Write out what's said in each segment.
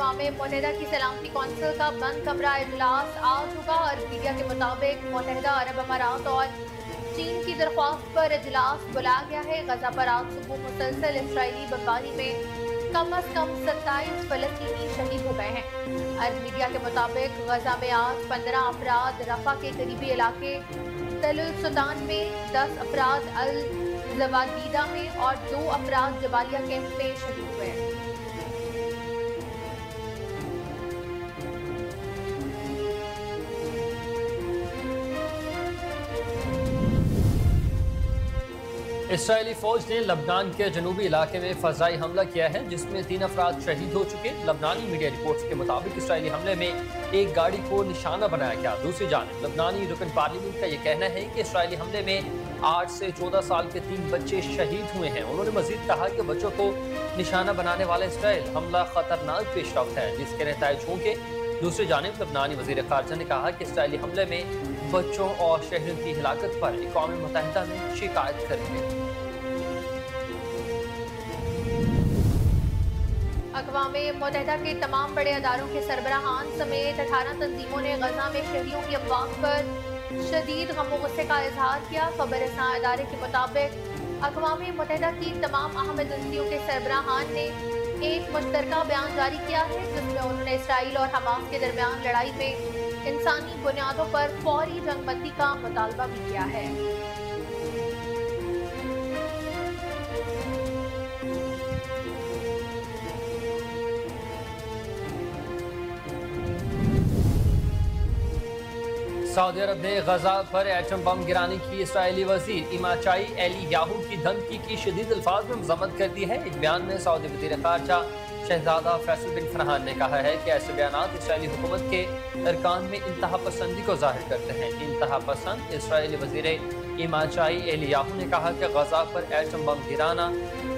अकवा मुतहदा की सलामती कौंसिल का बंद कमरा इजलास आज होगा और मीडिया के मुताबिक मुतहदा अरब अमारात और चीन की दरख्वास्त पर इजलास बुलाया गया है। गजा पर आज सुबह मुसलसल इसराइली बमबारी में कम अज कम सत्ताईस फलस्तीनी शहीद हो गए हैं। अरब मीडिया के मुताबिक गजा में आज पंद्रह अफराद रफा के करीबी इलाके तलुलसुदान में दस अफराद अल जवादीदा में और दो अफराद जबालिया कैंप में शहीद हुए हैं। इसराइली फौज ने लबनान के जनूबी इलाके में फजाई हमला किया है, जिसमें तीन अफराद शहीद हो चुके। लबनानी मीडिया रिपोर्ट्स के मुताबिक इसराइली हमले में एक गाड़ी को निशाना बनाया गया। दूसरी जानब, लबनानी रुकन पार्लियामेंट का यह कहना है कि इसराइली हमले में आठ से चौदह साल के तीन बच्चे शहीद हुए हैं। उन्होंने मजीद कहा कि बच्चों को निशाना बनाने वाला इसराइल हमला खतरनाक पेश रफ्त है, जिसके नतज होंगे दूसरी जानब, लबनानी वज़ीर खारजा ने कहा कि इसराइली हमले में बच्चों और शहरों की हिलाकत पर अकवा मुतहदा ने शिकायत करेंगे। अकवा मुतहदा के तमाम बड़े अदारों के सरबराहान समेत अठारह तंजीमों ने गजा में शहरीों की अफवाह पर शदीद गम गुस्से का इजहार किया। खबर अदारे के मुताबिक अकवा मुतहदा की तमाम अहम एजेंसियों के सरबराहान ने एक मुश्तर बयान जारी किया है, जिसमें उन्होंने इसराइल और हमास के दरमियान लड़ाई में इंसानी बुनियादों पर फौरी जंगबंदी का मुतालबा भी किया है। सऊदी अरब ने गजा पर एटम बम गिराने की इसराइली वज़ीर इमाचाई एली याहू की धमकी की शदीद अल्फाज में मजम्मत कर दी है। एक बयान में सऊदी वज़ीर खारजा शहजादा फैसल बिन फरहान ने कहा है कि ऐसे बयान इसराइली हुकूमत के अरकान में इंतहा पसंदी को ज़ाहिर करते हैं। इंतहा पसंद इसराइली वज़ीर इमाचाई एलियाहू ने कहा कि गजा पर एटम बम गिराना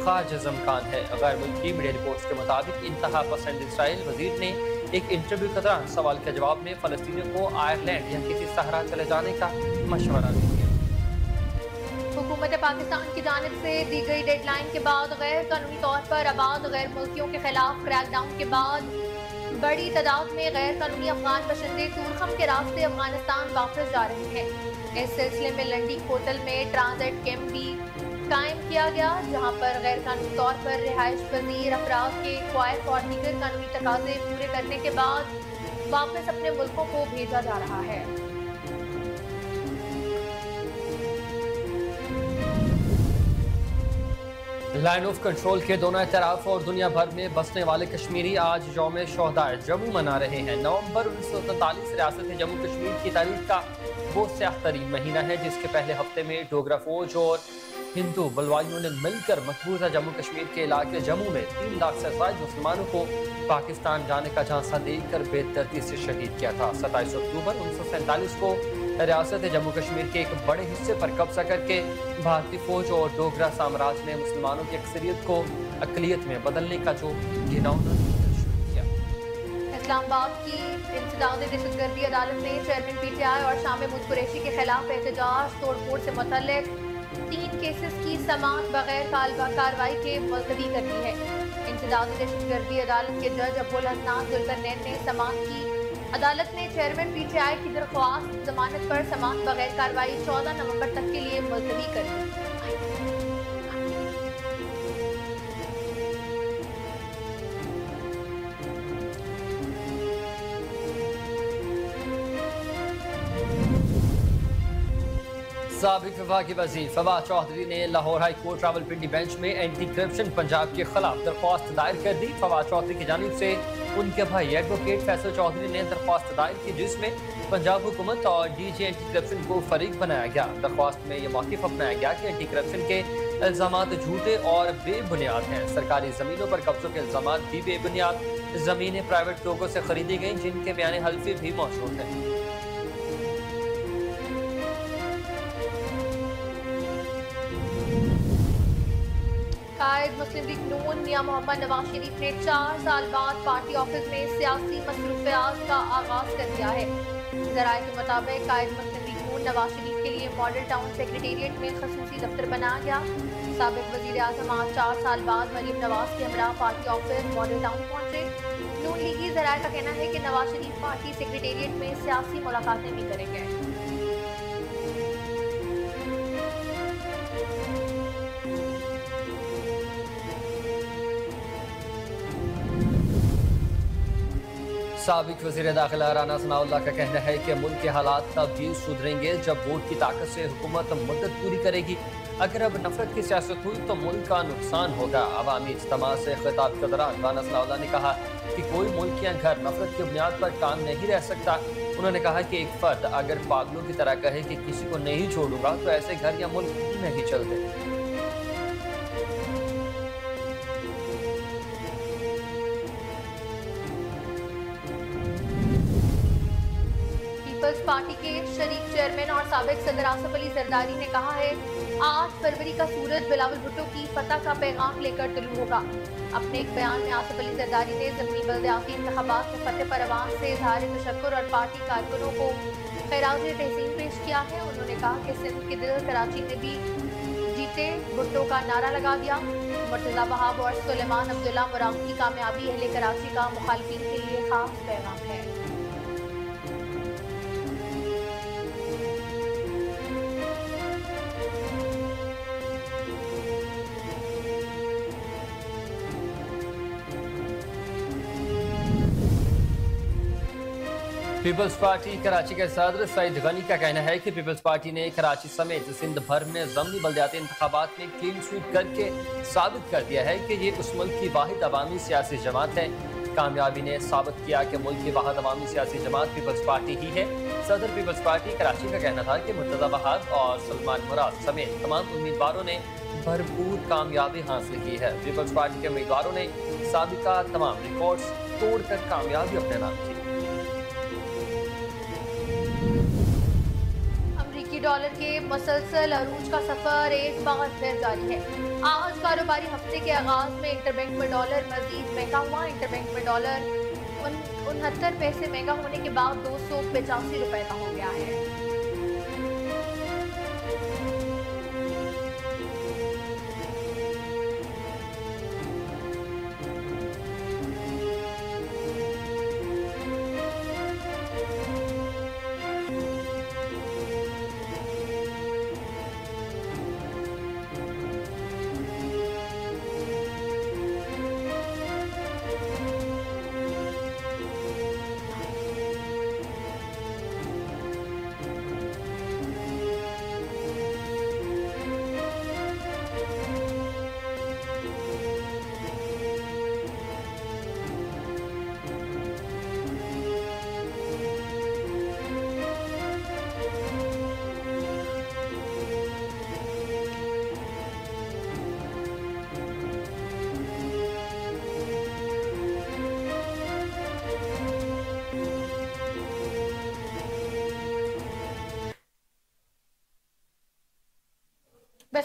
खाज जमकान है। गैर मुल्की मीडिया रिपोर्ट के मुताबिक इंतहा पसंद इसराइल वज़ीर ने एक इंटरव्यू के दौरान सवाल के जवाब में फलस्तियों को आयरलैंड या किसी सहरा चले जाने का मशवरा दिया। हुकूमत पाकिस्तान की जानब से दी गई डेडलाइन के बाद गैर कानूनी तौर पर आबाद गैर मुल्कियों के खिलाफ क्रैकडाउन के बाद बड़ी तादाद में गैर कानूनी अफगान बशिंदे तुरखम के रास्ते अफ़गानिस्तान वापस जा रहे हैं। इस सिलसिले में लंडी होटल में ट्रांजिट कैंप भी कायम किया गया, जहाँ पर गैर कानूनी तौर पर रिहाइश पजीर अफराद के क्वाइफ और दीगर कानूनी तकाजे पूरे करने के बाद वापस अपने मुल्कों को भेजा जा रहा है। लाइन ऑफ़ कंट्रोल के दोनों तरफ़ और दुनिया भर में बसने वाले कश्मीरी आज योम शहदाय जम्मू मना रहे हैं। नवंबर उन्नीस सौ तैंतालीस रियासत जम्मू कश्मीर की तारीख का वो स्याह तरीन महीना है, जिसके पहले हफ़्ते में डोगरा फौज और हिंदू बलवाइयों ने मिलकर मकबूजा जम्मू कश्मीर के इलाके जम्मू में तीन लाख से ज़्यादा मुसलमानों को पाकिस्तान जाने का झांसा देकर बेदर्दी से शहीद किया था। सताईस अक्टूबर उन्नीस सौ सैंतालीस को रियासत जम्मू कश्मीर के एक बड़े हिस्से पर कब्जा करके भारतीय फौज और डोगरा साम्राज्य ने मुसलमानों की अक्सरियत को अकलीत में बदलने का जो घिनौना इस्लामाबाद की इंसदाद दहशतगर्दी अदालत ने चेयरमैन पीटीआई और शाम मुद कुरैशी के खिलाफ एहतजाज तोड़फोड़ से मुतलक तीन केसेस की समात बगैर कार्रवाई के मुलतवी कर दी है। दहशत गर्दी अदालत के जज अबुल हसनान जुलकर ने समात की। अदालत ने चेयरमैन पी टी आई की दरख्वास्त जमानत पर समात बगैर कार्रवाई 14 नवंबर तक के लिए मुलतवी कर दी। सबक विभागी वज़ीर फवाद चौधरी ने Lahore high court Rawalpindi bench में एंटी करप्शन पंजाब के खिलाफ दरख्वास्त दायर कर दी। फवाद चौधरी की जानब से उनके भाई एडवोकेट फैसल चौधरी ने दरख्वास्त दायर की, जिसमें पंजाब हुकूमत और डी जी एंटी करप्शन को फरीक बनाया गया। दरख्वास्त में यह मौकफ अपनाया गया कि एंटी करप्शन के इल्ज़ाम झूठे और बेबुनियाद हैं। सरकारी ज़मीनों पर कब्जों के इल्ज़ाम भी बेबुनियाद। ज़मीनें प्राइवेट लोगों से खरीदी गई, जिनके बयान हल्फी भी मौजूद हैं। कायद मुस्लिम लीग नून मियाँ मोहम्मद नवाज़ शरीफ ने चार साल बाद पार्टी ऑफ़िस में सियासी मसरूफियात का आगाज़ कर दिया है। जराये के मुताबिक कायद मुस्लिम लीग नून नवाज़ शरीफ के लिए मॉडल टाउन सेक्रेटेरिएट में खसूसी दफ्तर बनाया गया। सबक वजी अजम आज चार साल बाद मरीम नवाज़ के हमरा पार्टी ऑफ़िस मॉडल टाउन पहुँचे। नून लीगी जरा का कहना है कि नवाज़ शरीफ पार्टी सेक्रेटेरिएट में सियासी मुलाकातें भी करेंगे। सबक वजी दाखिला राना सनाउल्ला का कहना है कि मुल्क के हालात तब्दील सुधरेंगे जब वोट की ताकत से हुकूमत मदद पूरी करेगी। अगर अब नफरत की सियासत हुई तो मुल्क का नुकसान होगा। अवामी इज्तम से खिताब के दौरान राना सनाउल्ला ने कहा कि कोई मुल्क या घर नफरत की बुनियाद पर काम नहीं रह सकता। उन्होंने कहा कि एक फर्द अगर पागलों की तरह कहे कि किसी को नहीं छोड़ूँगा तो ऐसे घर या मुल्क नहीं चलते। पीपल्स पार्टी के शरीफ चेयरमैन और सबक सदर आसफ अली जरदारी ने कहा है, आठ फरवरी का सूरज बिलावल भुट्टो की फतह का पैगाम लेकर तलू होगा। अपने एक बयान में आसफ अली जरदारी ने जमनी बल्दियाती इंतबात में फतेह पर आवाम से इजहार तशक्र और पार्टी कारकुनों को खैराज तहसीन पेश किया है। उन्होंने कहा कि सिंध के दिल कराची में भी जीते, भुट्टो का नारा लगा दिया। मुर्तजा बहाब और सुलेमान अब्दुल्ला मुराम की कामयाबी अहले कराची का मुखालफी के लिए खास पैगाम है। पीपल्स पार्टी कराची के सदर सईद गनी का कहना है कि पीपल्स पार्टी ने कराची समेत सिंध भर में जमनी बल्दियाती इंतबात में क्लीन स्वीप करके साबित कर दिया है कि ये उस मुल्क की वाहिद अवामी सियासी जमात है। कामयाबी ने साबित किया कि मुल्क की वाहद अवामी सियासी जमात पीपल्स पार्टी ही है। सदर पीपल्स पार्टी कराची का कहना था कि मुर्तजा बहाद और सलमान मुराद समेत तमाम उम्मीदवारों ने भरपूर कामयाबी हासिल की है। पीपल्स पार्टी के उम्मीदवारों ने सबका तमाम रिकॉर्ड्स तोड़कर कामयाबी अपने नाम की। डॉलर के मसलसल अरूज का सफ़र एक बार फिर जारी है। आज कारोबारी हफ़्ते के आगाज़ में इंटरबैंक में डॉलर मजीद महँगा हुआ। इंटरबैंक में डॉलर उनहत्तर पैसे महँगा होने के बाद दो सौ पचासी रुपए का हो गया है।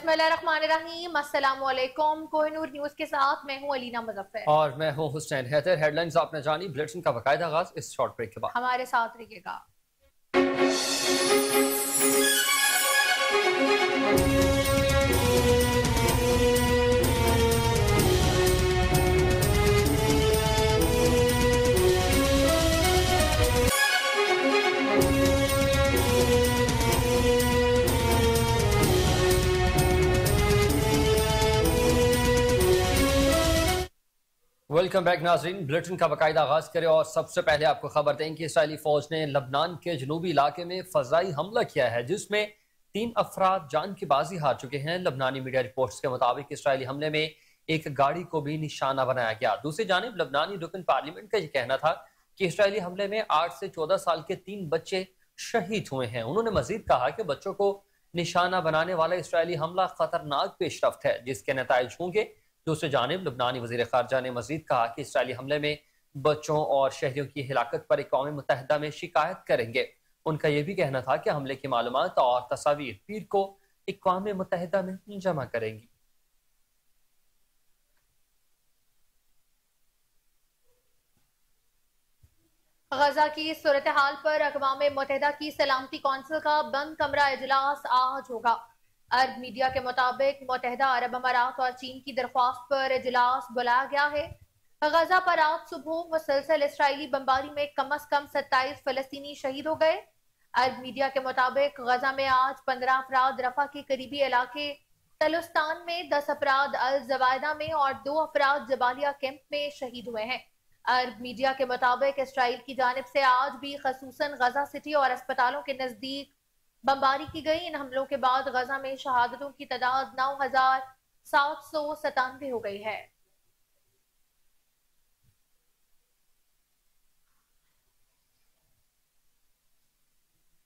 बिस्मिल्लाहिर्रहमानिर्रहीम। अस्सलाम वालेकुम कोहिनूर न्यूज़ के साथ मैं हूँ अलीना मुजफ्फर। और मैं हूँ हुसैन हैदर। हेडलाइंस आपने जानी बुलेटिन का बकायदा आगाज़ इस शॉर्ट ब्रेक के बाद। हमारे साथ रहिएगा। वेलकम बैक नाजरीन बुलेटिन का बाकायदा आगाज़ करें और सबसे पहले आपको खबर दें कि इसराइली फौज ने लबनान के जनूबी इलाके में फजाई हमला किया है, जिसमें तीन अफराद जान की बाजी हार चुके हैं। लबनानी मीडिया रिपोर्ट्स के मुताबिक इसराइली हमले में एक गाड़ी को भी निशाना बनाया गया। दूसरी जानब, लबनानी रुकन पार्लियामेंट का यह कहना था कि इसराइली हमले में आठ से चौदह साल के तीन बच्चे शहीद हुए हैं। उन्होंने मजीद कहा कि बच्चों को निशाना बनाने वाला इसराइली हमला खतरनाक पेशरफ है, जिसके नतज होंगे दूसरी जानब, लबनानी वजी खारजा ने मजीद कहा कि इसराइली हमले में बच्चों और शहरियों की हिलाकत पर अकवा मुतहदा में शिकायत करेंगे। उनका यह भी कहना था कि हमले की मालूम और तस्वीर पीर को अकवा मुतहदा में जमा करेंगी। गजा की सूरत हाल पर अकवा मुतहदा की सलामती कौंसिल का बंद कमरा इजलास आज होगा। अरब मीडिया के मुताबिक मुतहदा अरब अमारात और चीन की दरख्वास्त पर इजलास बुलाया गया है। गजा पर आज सुबह मुसलसल इसराइली बमबारी में कम अज कम सत्ताईस फलस्तीनी शहीद हो गए। अरब मीडिया के मुताबिक गजा में आज पंद्रह अफराद रफा के करीबी इलाके तलुस्तान में दस अफराद अल जवायदा में और दो अफराद जबालिया कैंप में शहीद हुए हैं। अरब मीडिया के मुताबिक इसराइल की जानब से आज भी खसूस गजा सिटी और अस्पतालों के नज़दीक बमबारी की गई। इन हमलों के बाद गजा में शहादतों की तादाद नौ हज़ार सात सौ सतानवे हो गई है।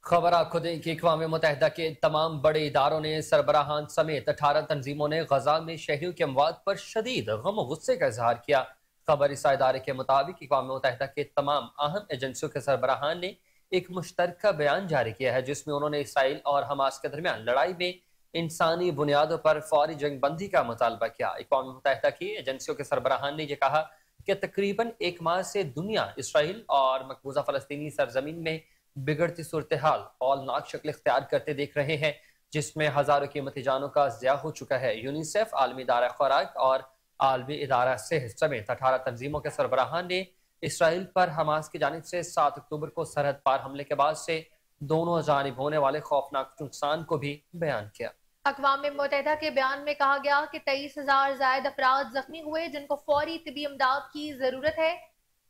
खबर आपको दें कि अकवा मुतहदा के तमाम बड़े इदारों ने सरबराहान समेत अठारह तंजीमों ने गजा में शहरीों के अमवाद पर शदीद गम गुस्से का इजहार किया। खबर इस इदारे के मुताबिक अकवा मुतहदा के तमाम अहम एजेंसियों के सरबराहान ने एक मुश्तर बयान जारी किया है, जिसमें उन्होंने इसराइल और हमास के दरमियान लड़ाई में इंसानी बुनियादों पर फौरी जंग बंदी का मुतालबा किया। अकवा मुतहदा की एजेंसियों के सरबराहान ने यह कहा कि तकरीबन एक माह से दुनिया इसराइल और मकबूजा फलस्तनी सरजमीन में बिगड़ती सूरत हाल औलनाक शक्ल इख्तियार करते देख रहे हैं, जिसमें हज़ारों कीमती जानों का जया हो चुका है। यूनिसेफ, आलमी इदारा खुराक और आलमी इदारा सेहत समेत अठारह तनजीमों के सरबराहान ने इसराइल पर हमास की जानब से सात अक्टूबर को सरहद पार हमले के बाद से दोनों जानब होने वाले खौफनाक नुकसान को भी बयान किया। अकवाम मुतहदा के बयान में कहा गया कि तेईस हज़ार जायद अफराद जख्मी हुए, जिनको फौरी तबी इमदाद की ज़रूरत है।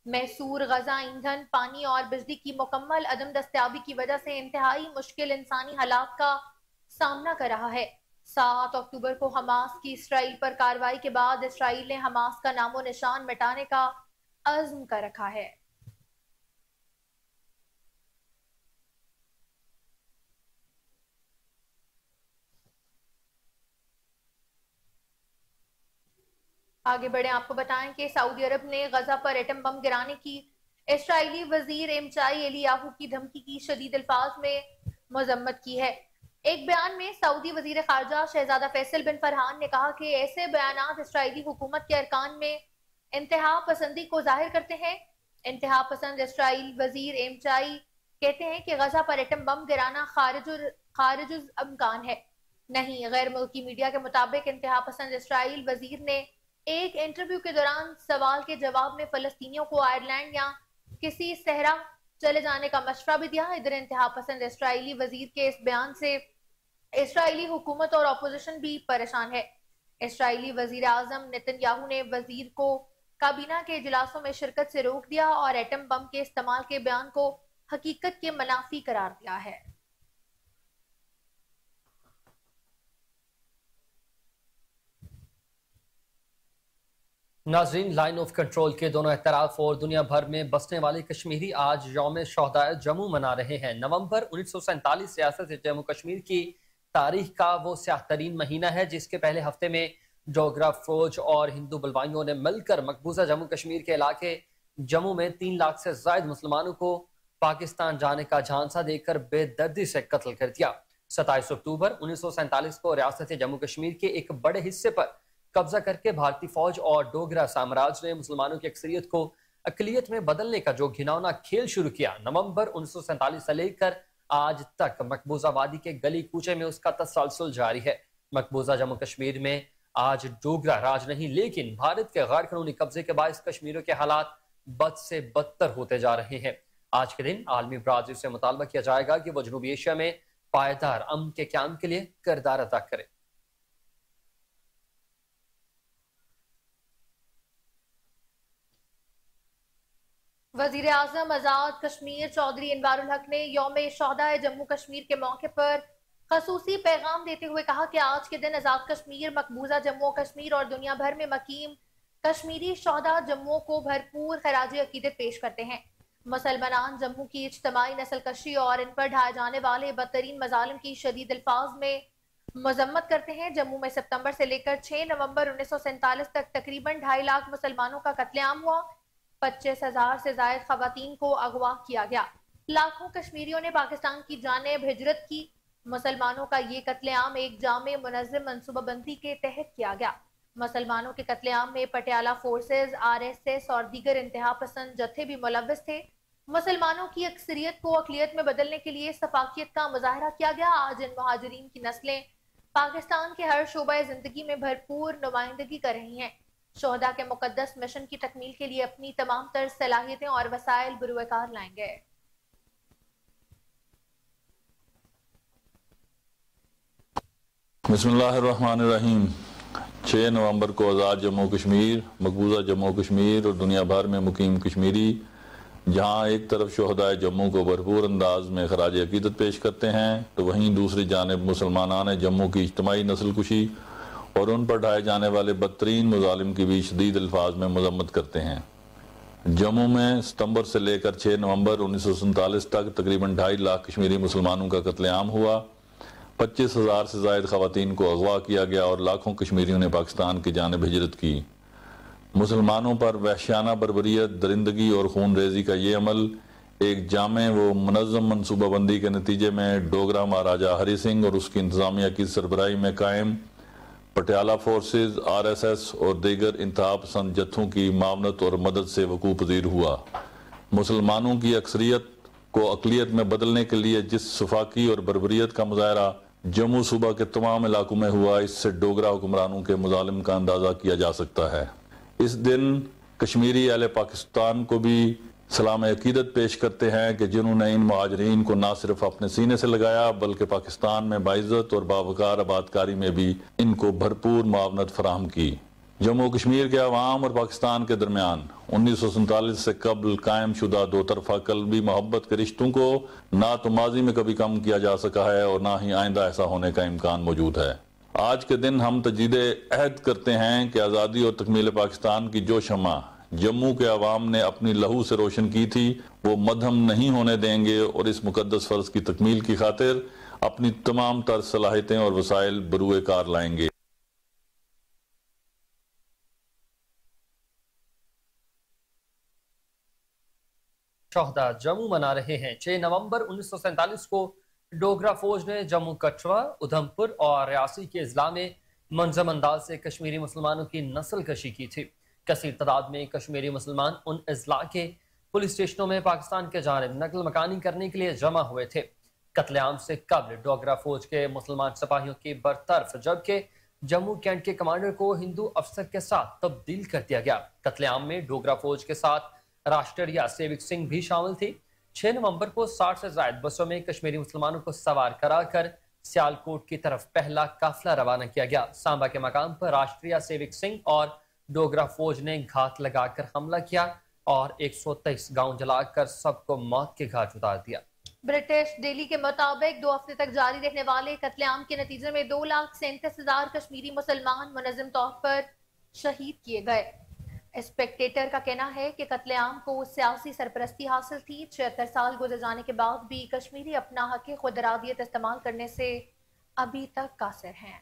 मैसूर, गजा, ईंधन, पानी और बिजली की मुकम्मल अदम दस्तियाबी की वजह से इंतहाई मुश्किल इंसानी हालात का सामना कर रहा है। सात अक्टूबर को हमास की इसराइल पर कार्रवाई के बाद इसराइल ने हमास का नामो निशान मिटाने का अज़्म कर रखा है। आगे बढ़े, आपको बताएँ कि सऊदी अरब ने गजा पर एटम बम गिराने की, इसराइली वज़ीर एमचाई एलियाहू की धमकी की शदीद अल्फाज में मजम्मत की है। एक बयान में सऊदी वज़ीर खारजा शहजादा फैसल बिन फरहान ने कहा कि ऐसे बयान इसराइली हुकूमत के अरकान में इंतहा पसंदी को ज़ाहिर करते हैं। इंतहा पसंद इसराइल वज़ीर एमचाई कहते हैं कि गजा पर एटम बम गिराना खारिज खारिज अमकान है। नहीं, गैर मुल्की मीडिया के मुताबिक इंतहा पसंद इसराइल वज़ीर ने एक इंटरव्यू के दौरान सवाल के जवाब में फलस्तीनियों को आयरलैंड या किसी सहरा चले जाने का मशवरा भी दिया। इधर इंतहा पसंद इसराइली वज़ीर के इस बयान से इसराइली हुकूमत और अपोजिशन भी परेशान है। इसराइली वज़ीर आज़म नितिन याहू ने वज़ीर को काबीना के इजलासों में शिरकत से रोक दिया और एटम बम के इस्तेमाल के बयान को हकीकत के मुनाफी करार दिया है। नाजरीन, लाइन ऑफ़ कंट्रोल के दोनों एतराफ और दुनिया भर में बसने वाले कश्मीरी आज योम शहदाय जम्मू मना रहे हैं। नवंबर उन्नीस सौ सैंतालीस रियासत जम्मू कश्मीर की तारीख का वो स्याह तरीन महीना है, जिसके पहले हफ़्ते में डोगरा फौज और हिंदू बलवाइयों ने मिलकर मकबूजा जम्मू कश्मीर के इलाके जम्मू में तीन लाख से जायद मुसलमानों को पाकिस्तान जाने का झांसा देकर बेदर्दी से कत्ल कर दिया। सताईस अक्टूबर उन्नीस सौ सैंतालीस को रियासत जम्मू कश्मीर के एक बड़े हिस्से पर कब्जा करके भारतीय फौज और डोगरा साम्राज्य ने मुसलमानों की अक्सरियत को अकलियत में बदलने का जो घिनौना खेल शुरू किया। नवंबर उन्नीस सौ सैंतालीस से लेकर आज तक मकबूजा वादी के गली कूचे में उसका तसलसल जारी है। मकबूजा जम्मू कश्मीर में आज डोगरा राज नहीं, लेकिन भारत के गैर कानूनी कब्जे के बाद कश्मीरों के हालात बद से बदतर होते जा रहे हैं। आज के दिन आलमी ब्राज़ील से मुतालबा किया जाएगा कि वह जनूबी एशिया में पायदार अम के क्याम के लिए किरदार अदा करे। वज़ीर आज़म आज़ाद कश्मीर चौधरी इनवारुल हक ने योम शहदा जम्मू कश्मीर के मौके पर खसूसी पैगाम देते हुए कहा कि आज के दिन आज़ाद कश्मीर, मकबूजा जम्मू कश्मीर और दुनिया भर में मकीम कश्मीरी शहदा जम्मू को भरपूर खराज अकीदत पेश करते हैं। मुसलमान जम्मू की इज्तमाही नस्ल कशी और इन पर ढाए जाने वाले बदतरीन मजालम की शदीद अल्फाज में मजम्मत करते हैं। जम्मू में सितंबर से लेकर 6 नवंबर उन्नीस सौ सैंतालीस तक तकरीबन ढाई लाख मुसलमानों का कत्लेआम हुआ। पच्चीस हज़ार से जायद खातन को अगवा किया गया। लाखों कश्मीरियों ने पाकिस्तान की जानब हिजरत की। मुसलमानों का ये कत्लेआम एक जाम मुनजम मनसूबाबंदी के तहत किया गया। मुसलमानों के कत्लेआम में Patiala forces R S S और दीगर इंतहा पसंद जत्थे भी मुलविस थे। मुसलमानों की अक्सरियत को अकलीत में बदलने के लिए सफाकियत का मुजाहरा किया गया। आज इन महाजरीन की नस्लें पाकिस्तान के हर शोबा ज़िंदगी में भरपूर नुमाइंदगी कर रही हैं। शहदा के मुकदस मिशन की तकमील के लिए अपनी तमाम तर सलाहियतें और वसाइल बुरुकार लाएँगे। बसमीम छः नवंबर को आज़ाद जम्मू कश्मीर, मकबूजा जम्मू कश्मीर और दुनिया भर में मुकीम कश्मीरी, जहाँ एक तरफ़ शहदाय जम्मू को भरपूर अंदाज में खराज अकीदत पेश करते हैं तो वहीं दूसरी जानब मुसलमान जम्मू की इज्तमाही नस्ल कुशी और उन पर ढाए जाने वाले बदतरीन मुजालिम की भी शदीद अल्फाज में मजम्मत करते हैं। जम्मू में सितंबर से लेकर 6 नवंबर उन्नीस सौ तक तकरीबन ढाई लाख कश्मीरी मुसलमानों का कत्लेआम हुआ। पच्चीस हज़ार से जायद खातन को अगवा किया गया और लाखों कश्मीरियों ने पाकिस्तान की जानब हिजरत की। मुसलमानों पर वहशाना बरबरीत दरिंदगी और खून रेजी का ये अमल, एक जाम व मनज़म मनसूबाबंदी के नतीजे में डोगरा महाराजा हरी सिंह और उसकी इंतज़ामिया की सरबराही में कायम। Patiala forces R S S और दीगर इंतहा पसंद जत्थों की मामनत और मदद से वकू पजीर हुआ। मुसलमानों की अक्सरियत को अकलीत में बदलने के लिए जिस सफाकी और बरबरीत का मुजाहरा जम्मू सूबा के तमाम इलाकों में हुआ, इससे डोगरा हुक्मरानों के मुजालिम का अंदाज़ा किया जा सकता है। इस दिन कश्मीरी अहल पाकिस्तान को भी सलाम अकीदत पेश करते हैं कि जिन्होंने इन महाजरीन को ना सिर्फ़ अपने सीने से लगाया, बल्कि पाकिस्तान में बाइज़त और बावकार आबादकारी में भी इनको भरपूर मावनत फराम की। जम्मू कश्मीर के अवाम और पाकिस्तान के दरमियान उन्नीस सौ सैतालीस से कबल कायम शुदा दो तरफा कलबी मोहब्बत के रिश्तों को ना तो माजी में कभी कम किया जा सका है और ना ही आइंदा ऐसा होने का इम्कान मौजूद है। आज के दिन हम तजीद अहद करते हैं कि आज़ादी और तकमील पाकिस्तान की जो शमा जम्मू के अवाम ने अपनी लहू से रोशन की थी, वो मदहम नहीं होने देंगे और इस मुकदस फ़र्ज़ की तकमील की खातिर अपनी तमाम तर सलाहितें और वसाइल बरुए कार लाएँगे। शहदा जम्मू मना रहे हैं। छह नवंबर उन्नीस सौ सैंतालीस को डोगरा फौज ने जम्मू कठवा उधमपुर और रियासी के अजला में मंजम अंदाज से कश्मीरी मुसलमानों की नस्ल कशी की थी। कसीर तादाद में कश्मीरी मुसलमान उन अजला के पुलिस स्टेशनों में पाकिस्तान के जानब नकल मकानी करने के लिए जमा हुए थे। कतलेआम से कबल डोगरा फौज के मुसलमान सिपाहियों की बरतरफ, जबकि जम्मू कैंट के कमांडर को हिंदू अफसर के साथ तब्दील कर दिया गया। कतलेआम में डोगरा फौज के साथ राष्ट्रीय सेविक सिंह भी शामिल थी। छह नवंबर को साठ से जायद बसों में कश्मीरी मुसलमानों को सवार कराकर सियालकोट की तरफ़ पहला काफिला रवाना किया गया। सांबा के मकाम पर राष्ट्रीय सेविक सिंह और डोगरा फौज ने घात लगाकर हमला किया और 123 गाँव जलाकर सबको मौत के घाट उतार दिया। ब्रिटिश डेली के मुताबिक दो हफ़्ते तक जारी रहने वाले कत्लेआम के नतीजे में दो लाख सैंतीस हज़ार कश्मीरी मुसलमान मनजम तौर पर शहीद किए गए। स्पेक्टेटर का कहना है कि कत्लेआम को सियासी सरपरस्ती हासिल थी, छिहत्तर साल गुजर जाने के बाद भी कश्मीरी अपना हक खुद इस्तेमाल करने से अभी तक कासिर हैं।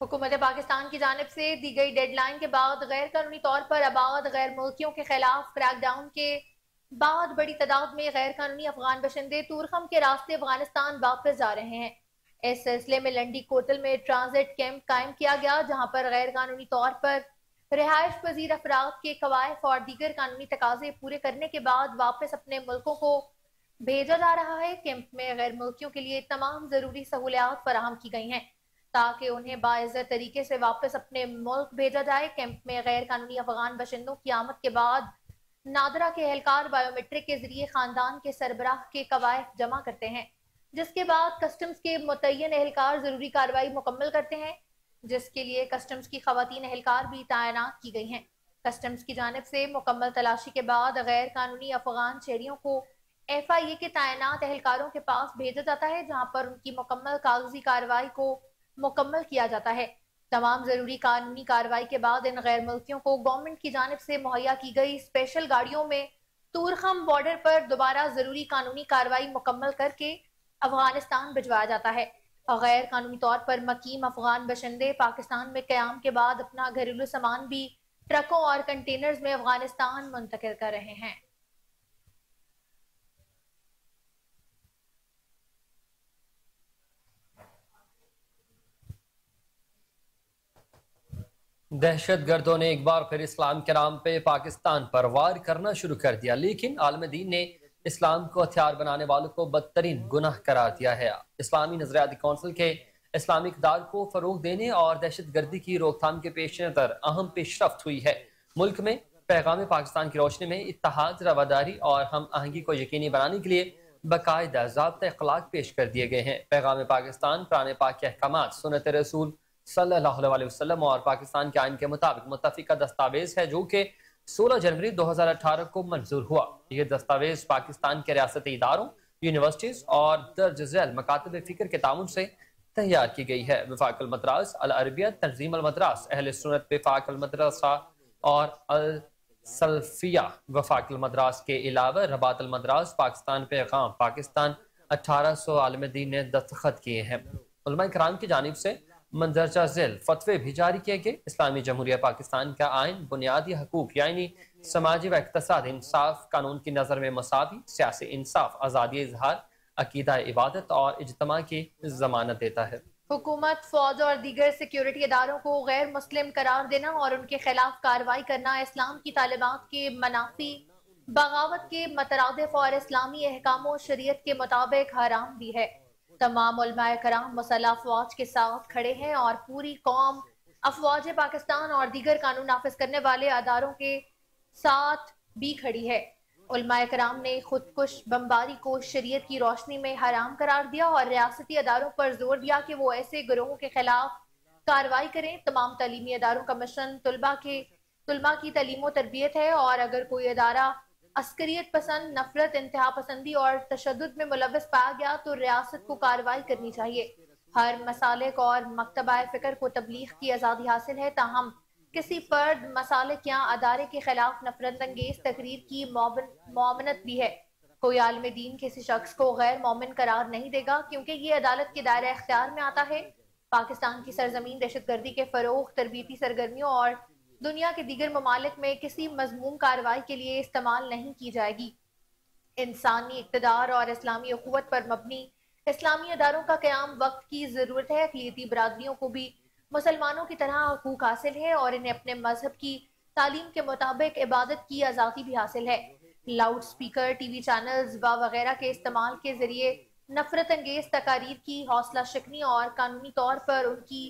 हुकूमत पाकिस्तान की जानब से दी गई डेडलाइन के बाद गैर कानूनी तौर पर आबाद गैर मुल्कियों के खिलाफ क्रैकडाउन के बाद बड़ी तादाद में गैर कानूनी अफगान बशिंदे तुरखम के रास्ते अफ़गानिस्तान वापस जा रहे हैं। इस सिलसिले में लंडी कोतल में ट्रांजिट कैंप कायम किया गया, जहाँ पर गैर कानूनी तौर पर रिहायश पजीर अफराद के कवायफ और दीगर कानूनी तकाजे पूरे करने के बाद वापस अपने मुल्कों को भेजा जा रहा है। कैंप में गैर मुल्कियों के लिए तमाम ज़रूरी सहूलियात फराहम की गई हैं, ताकि उन्हें बाइज्जत तरीके से वापस अपने मुल्क भेजा जाए। कैंप में गैर कानूनी अफगान बशिंदों की आमद के बाद नादरा के एहलकार बायोमेट्रिक के ज़रिए खानदान के सरबराह के कवायद जमा करते हैं, जिसके बाद कस्टम्स के मुतन एहलकार ज़रूरी कार्रवाई मुकम्मल करते हैं, जिसके लिए कस्टम्स की खातन एहलकार भी तैनात की गई हैं। कस्टम्स की जानब से मुकम्मल तलाशी के बाद गैर कानूनी अफगान शहरियों को एफ़ आई ए के तैनात एहलकारों के पास भेजा जाता है, जहाँ पर उनकी मुकम्मल कागज़ी कार्रवाई को मुकम्मल किया जाता है। तमाम ज़रूरी कानूनी कार्रवाई के बाद इन गैर मुल्कियों को गवर्नमेंट की जानब से मुहैया की गई स्पेशल गाड़ियों में तूरखम बॉर्डर पर दोबारा ज़रूरी कानूनी कार्रवाई मुकम्मल करके अफ़गानिस्तान भिजवाया जाता है। गैर कानूनी तौर पर मकीम अफगान बशंदे पाकिस्तान में क्याम के बाद अपना घरेलू सामान भी ट्रकों और कंटेनर्स में अफ़गानिस्तान मुंतकिल कर रहे हैं। दहशत गर्दों ने एक बार फिर इस्लाम के नाम पे पाकिस्तान पर वार करना शुरू कर दिया, लेकिन आलम दीन ने इस्लाम को हथियार बनाने वालों को बदतरीन गुनाह करार दिया है। इस्लामी नजरियाती कौंसिल के इस्लामी इकदार को फरोग देने और दहशत गर्दी की रोकथाम के पेश नज़र अहम पेशरफ हुई है। मुल्क में पैगाम पाकिस्तान की रोशनी में इतिहाद रवादारी और हम आहंगी को यकीनी बनाने के लिए बाकायदा जबत अखलाक पेश कर दिए गए हैं। पैगाम पाकिस्तान, पुराने पाक के अहकाम सुनत रसूल वसल्लम और पाकिस्तान के आइन के मुताबिक मुतफ़ा दस्तावेज़ है जो कि 16 जनवरी 2018 को मंजूर हुआ। यह दस्तावेज़ पाकिस्तान के रियासती इदारों यूनिवर्सिटीज और दर्ज झैल मकातब फ़िक्र के ताउन से तैयार की गई है। विफाक मद्रास, अल अरबियत तंजीम मद्रास, अहल सुनत विफाक मदरसा और अल सल्फिया वफाक मद्रास के अलावा रबात मद्रास, पाकिस्तान पैगाम, पाकिस्तान अठारह सौ आलम दीन ने दस्तखत किए हैं। कराम की जानब से मंदरजा झेल फतवे भी जारी किए गए। इस्लामी जमहूरिया पाकिस्तान का आयन बुनियादी हकूक, यानी समाजी व इकतसाद इंसाफ कानून की नज़र में मसावी सियासी इंसाफ, आज़ादी, इजहार, अकीदा, इबादत और इजतमा की जमानत देता है। हुकूमत, फौज और दीगर सिक्योरिटी इदारों को गैर मुस्लिम करार देना और उनके खिलाफ कार्रवाई करना इस्लाम की तालिबात के मनाफी, बगावत के मतरदफ और इस्लामी अहकाम, शरीयत के मुताबिक हराम भी है। तमाम कराम मसला अफवाज के साथ खड़े हैं और पूरी कौम अफवाज पाकिस्तान और दीगर कानून नाफिज करने वाले अदारों के साथ भी खड़ी है। कराम ने खुदकुश बमबारी को शरीयत की रोशनी में हराम करार दिया और रियासती अदारों पर ज़ोर दिया कि वो ऐसे ग्रोहों के खिलाफ कार्रवाई करें। तमाम तलीमी अदारों का मिशन तलबा के, तलबा की तलीम तरबियत है और अगर कोई अदारा अस्करियत पसंद, नफरत, इंतहा पसंदी और तशद में मुलवस पाया गया तो रियासत को कार्रवाई करनी चाहिए। हर मसालिक और मकतबा फ़िक्र को तबलीग की आज़ादी हासिल है, ताहम किसी फर्द मसालिक या अदारे के खिलाफ नफरत अंगेज तकरीर की मोमनत भी है। कोई आलम दीन किसी शख्स को गैर मोमिन करार नहीं देगा, क्योंकि ये अदालत के दायरे अख्तियार में आता है। पाकिस्तान की सरजमीन दहशत गर्दी के फरोग, तरबती सरगर्मियों और दुनिया के दीगर ममालिक में किसी मजमूम कार्रवाई के लिए इस्तेमाल नहीं की जाएगी। इंसानी इकतदार और इस्लामी अखवत पर मबनी इस्लामी अदारों का क्याम वक्त की ज़रूरत है। अकलीती बरदरियों को भी मुसलमानों की तरह हकूक हासिल है और इन्हें अपने मज़हब की तालीम के मुताबिक इबादत की आज़ादी भी हासिल है। लाउड स्पीकर टीवी चैनल्स व वगैरह के इस्तेमाल के ज़रिए नफरत अंगेज तकारीर की हौसला शिकनी और कानूनी तौर पर उनकी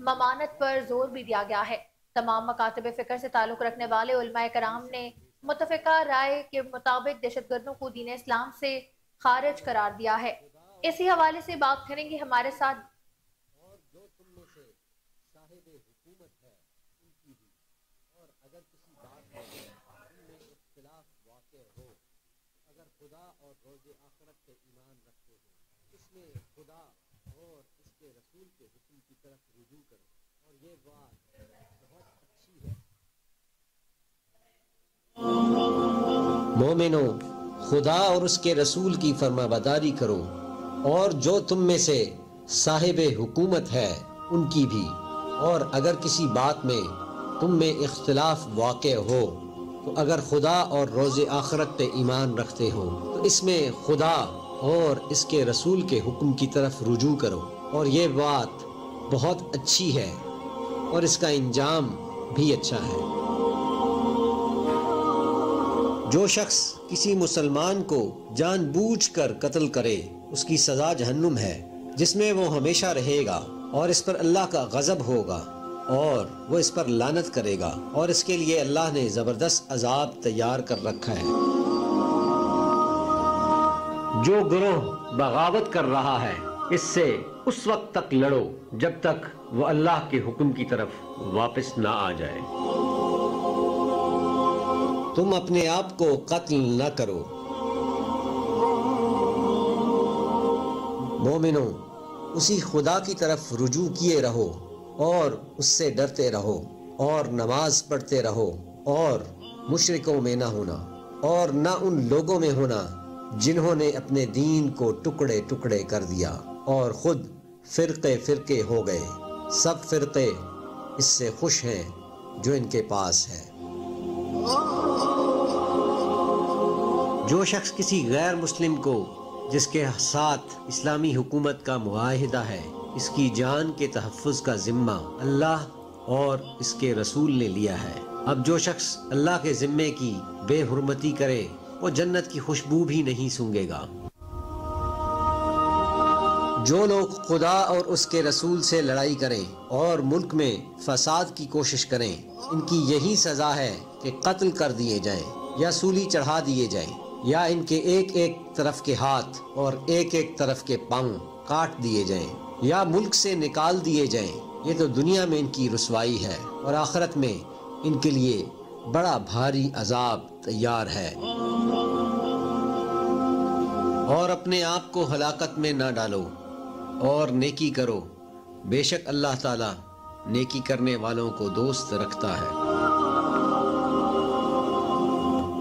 ममानत पर ज़ोर भी दिया गया है। तमाम मकातब फ़िक्र से ताल्लुक़ रखने वाले कराम ने मुतफ़ा राय के मुताबिक दहशत गर्दों को दीन इस्लाम से खारिज करार दिया है। इसी हवाले से बात करेंगे हमारे साथ मोमिनो, खुदा और उसके रसूल की फरमाबदारी करो, और जो तुम में से साहिब हुकूमत है, उनकी भी। और अगर किसी बात में तुम में इख्तलाफ वाक़ हो तो अगर खुदा और रोज़ आखरत पे ईमान रखते हो तो इसमें खुदा और इसके रसूल के हुक्म की तरफ़ रुजू करो। और ये बात बहुत अच्छी है, और इसका इंजाम भी अच्छा है। जो शख्स किसी मुसलमान को जानबूझकर कत्ल करे, उसकी सजा जहन्नुम है, जिसमें वो हमेशा रहेगा और इस पर अल्लाह का गजब होगा और वो इस पर लानत करेगा और इसके लिए अल्लाह ने ज़बरदस्त अजाब तैयार कर रखा है। जो ग्रोह बगावत कर रहा है, इससे उस वक्त तक लड़ो जब तक वो अल्लाह के हुक्म की तरफ़ वापस ना आ जाए। तुम अपने आप को कत्ल न करो। मोमिनो, उसी खुदा की तरफ़ रुजू किए रहो और उससे डरते रहो और नमाज़ पढ़ते रहो और मुशरकों में ना होना और ना उन लोगों में होना जिन्होंने अपने दीन को टुकड़े टुकड़े कर दिया और खुद फिरके फिरके हो गए। सब फिरके इससे खुश हैं जो इनके पास है। जो शख्स किसी गैर मुस्लिम को, जिसके साथ इस्लामी हुकूमत का मुआहिदा है, इसकी जान के तहफ़ का ज़िम्मा अल्लाह और इसके रसूल ने लिया है। अब जो शख्स अल्लाह के ज़िम्मे की बेहरमती करे, वो जन्नत की खुशबू भी नहीं सूंघेगा। जो लोग खुदा और उसके रसूल से लड़ाई करें और मुल्क में फसाद की कोशिश करें, इनकी यही सजा है कि कत्ल कर दिए जाएँ या सूली चढ़ा दिए जाएँ या इनके एक एक तरफ़ के हाथ और एक एक तरफ़ के पाँव काट दिए जाएँ या मुल्क से निकाल दिए जाएँ। ये तो दुनिया में इनकी रसवाई है और आखरत में इनके लिए बड़ा भारी अजाब तैयार है। और अपने आप को हलाकत में न डालो। और नेकी करो। बेशक अल्लाह ताला नेकी करने वालों को दोस्त रखता है।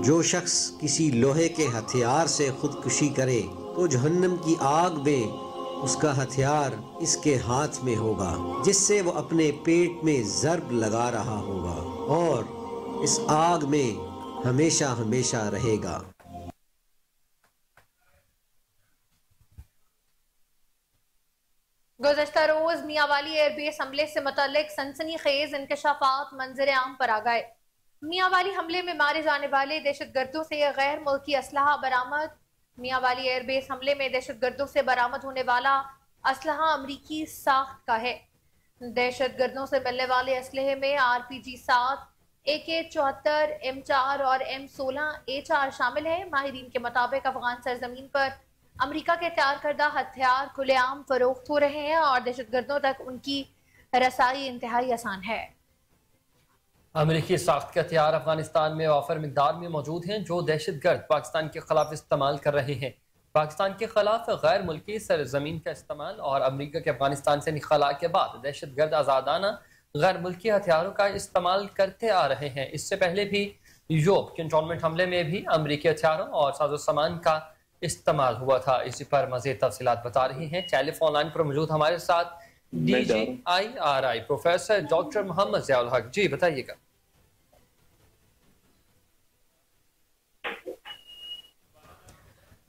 जो शख्स किसी लोहे के हथियार से खुदकुशी करे तो जहन्नम की आग में उसका हथियार इसके हाथ में होगा, जिससे वो अपने पेट में जर्ब लगा रहा होगा, और इस आग में हमेशा हमेशा रहेगा। गुजशत रोज मियावाली एयरबेस हमले से मुतलक सनसनी खेज इंकशाफात मंजर आम पर आ गए। मियावाली हमले में मारे जाने वाले दहशत गर्दों से गैर मुल्की असलाह बरामद। मियावाली एयरबेस हमले में दहशत गर्दों से बरामद होने वाला असलहा अमरीकी साख्त का है। दहशत गर्दों से मिलने वाले असलहे में आर पी जी सात ए के चौहत्तर, एम चार और एम सोलह, ए चार शामिल है। माहरीन के मुताबिक अफगान सरजमीन पर अमरीका के तैयार करदा हथियार खुलेआम फरोख्त हो रहे हैं और दहशत गर्दों तक उनकी रसाई इंतहाई आसान है। अमरीकी साख्त के हथियार अफ़गानिस्तान में वाफर मकदार में मौजूद हैं, जो दहशत गर्द पाकिस्तान के खिलाफ इस्तेमाल कर रहे हैं। पाकिस्तान के खिलाफ गैर मुल्की सरजमीन का इस्तेमाल और अमरीका के अफ़गानिस्तान से निखला के बाद दहशत गर्द आज़ादाना गैर मुल्की हथियारों का इस्तेमाल करते आ रहे हैं। इससे पहले भी यूरोप कंटोनमेंट हमले में भी अमरीकी हथियारों और साजो सामान का इस्तेमाल हुआ था। इसी पर मजीद तफसी बता रही हैं। टेलीफोन लाइन पर मौजूद हमारे साथ D G I R I professor doctor Mohammad Ziaul Haq. Ji बताइएगा।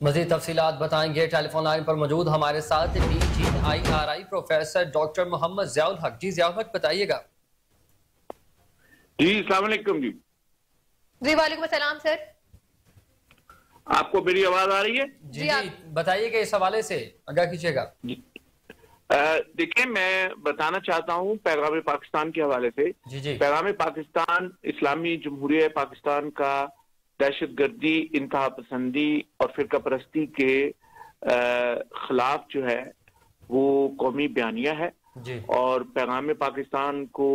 मजीद तफसीत बताएँगे। टेलीफोन लाइन पर मौजूद हमारे साथ D G I R I professor doctor Mohammad Ziaul Haq. Ji Ziaul हक बताइएगा। जी सलामकुम जी। जी वालेकुम सलाम सर। आपको मेरी आवाज़ आ रही है? जी जी बताइएगा इस हवाले से आगाह कीजिएगा। देखिए मैं बताना चाहता हूँ पैगाम पाकिस्तान के हवाले से। जी जी। पैगाम पाकिस्तान इस्लामी जमहूरिया पाकिस्तान का दहशत गर्दी इंतहा पसंदी और फिरका परस्ती के खिलाफ जो है वो कौमी बयानिया है। जी। और पैगाम पाकिस्तान को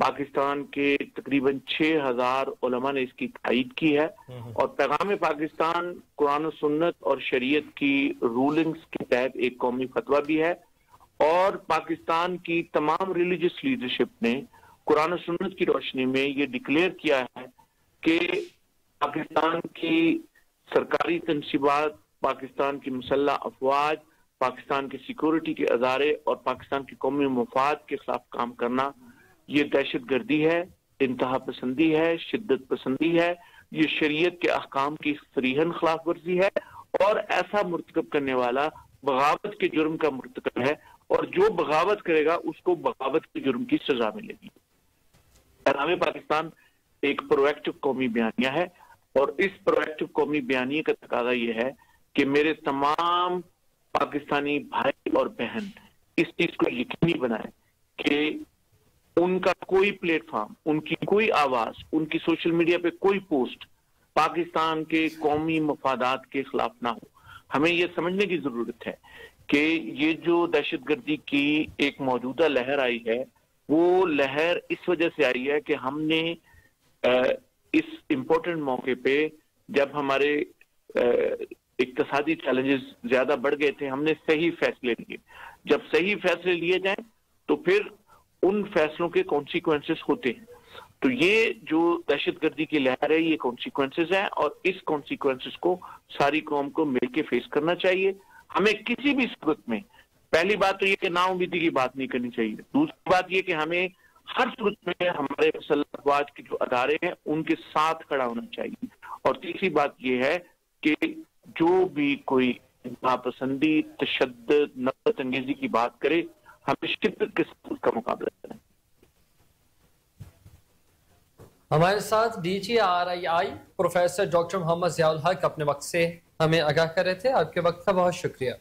पाकिस्तान के तकरीबन छह हज़ार उलमा ने इसकी तायद की है और पैगाम पाकिस्तान कुरान सुन्नत और शरीयत की रूलिंग्स के तहत एक कौमी फतवा भी है और पाकिस्तान की तमाम रिलीजियस लीडरशिप ने कुरान सुन्नत की रोशनी में ये डिक्लेयर किया है कि पाकिस्तान की सरकारी तनसीबात पाकिस्तान की मुसल्ह अफवाज पाकिस्तान के सिक्योरिटी के अदारे और पाकिस्तान के कौमी मफाद के खिलाफ काम करना ये दहशत गर्दी है, इंतहा पसंदी है, शिद्दत पसंदी है, ये शरीयत के अहकाम की सरीहन खिलाफ वर्जी है और ऐसा मुरतकब करने वाला बगावत के जुर्म का मुरतकब है और जो बगावत करेगा, उसको बगावत के जुर्म की सजा मिलेगी। पैराम पाकिस्तान एक प्रोएक्टिव कौमी बयानिया है और इस प्रोएक्टिव कौमी बयानिया का तकाजा यह है कि मेरे तमाम पाकिस्तानी भाई और बहन, इस चीज़ को यकीनी बनाए कि उनका कोई प्लेटफॉर्म, उनकी कोई आवाज़, उनकी सोशल मीडिया पे कोई पोस्ट पाकिस्तान के कौमी मफादात के खिलाफ ना हो। हमें यह समझने की ज़रूरत है कि ये जो दहशत गर्दी की एक मौजूदा लहर आई है, वो लहर इस वजह से आई है कि हमने इस इम्पोर्टेंट मौके पे जब हमारे इकतसादी चैलेंजेस ज़्यादा बढ़ गए थे, हमने सही फैसले लिए। जब सही फैसले लिए जाए तो फिर उन फैसलों के कॉन्सिक्वेंसेस होते हैं। तो ये जो दहशत गर्दी की लहर है, ये कॉन्सिक्वेंसेस है और इस कॉन्सिक्वेंसेस को सारी कौम को मिलकर फेस करना चाहिए। हमें किसी भी सूरत में, पहली बात तो ये कि नाउमीदी की बात नहीं करनी चाहिए। दूसरी बात ये कि हमें हर सूरत में हमारे मुसलवाज के जो अदारे हैं, उनके साथ खड़ा होना चाहिए। और तीसरी बात ये है कि जो भी कोई नापसंदी तशद नफरत अंगेजी की बात करे हमें शिद्दत के साथ उसका मुकाबला करें? हमारे साथ D G R I I professor doctor Mohammad Ziaul Haq अपने वक्त से हमें आगाह कर रहे थे। आपके वक्त का बहुत शुक्रिया।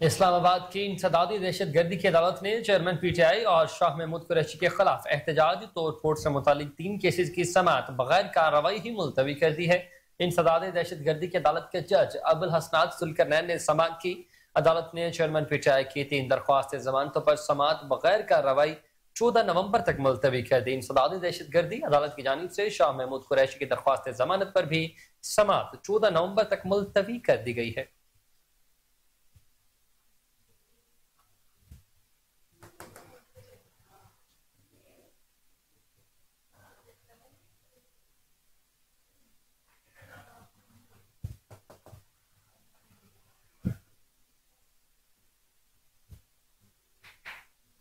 इस्लामाबाद की इंसदादी दहशत गर्दी की अदालत ने चेयरमैन पीटीआई और शाह महमूद कुरैशी के खिलाफ एहतजाज तोड़ फोड़ से मुतालिक तीन केसेज की समात बगैर कार्रवाई ही मुलतवी कर दी है। इंसदाद दहशत गर्दी की अदालत के जज अबुल हसनात सुलकरनैन ने समात की। अदालत ने चेयरमैन पीटीआई की तीन दरख्वास्त जमानतों पर समात बगैर कार्रवाई चौदह नवंबर तक मुलतवी कर दी। इंसदाद दहशत गर्दी अदालत की जानब से शाह महमूद कुरैशी की दरख्वास्त जमानत पर भी समात चौदह नवंबर तक मुलतवी कर दी गई है।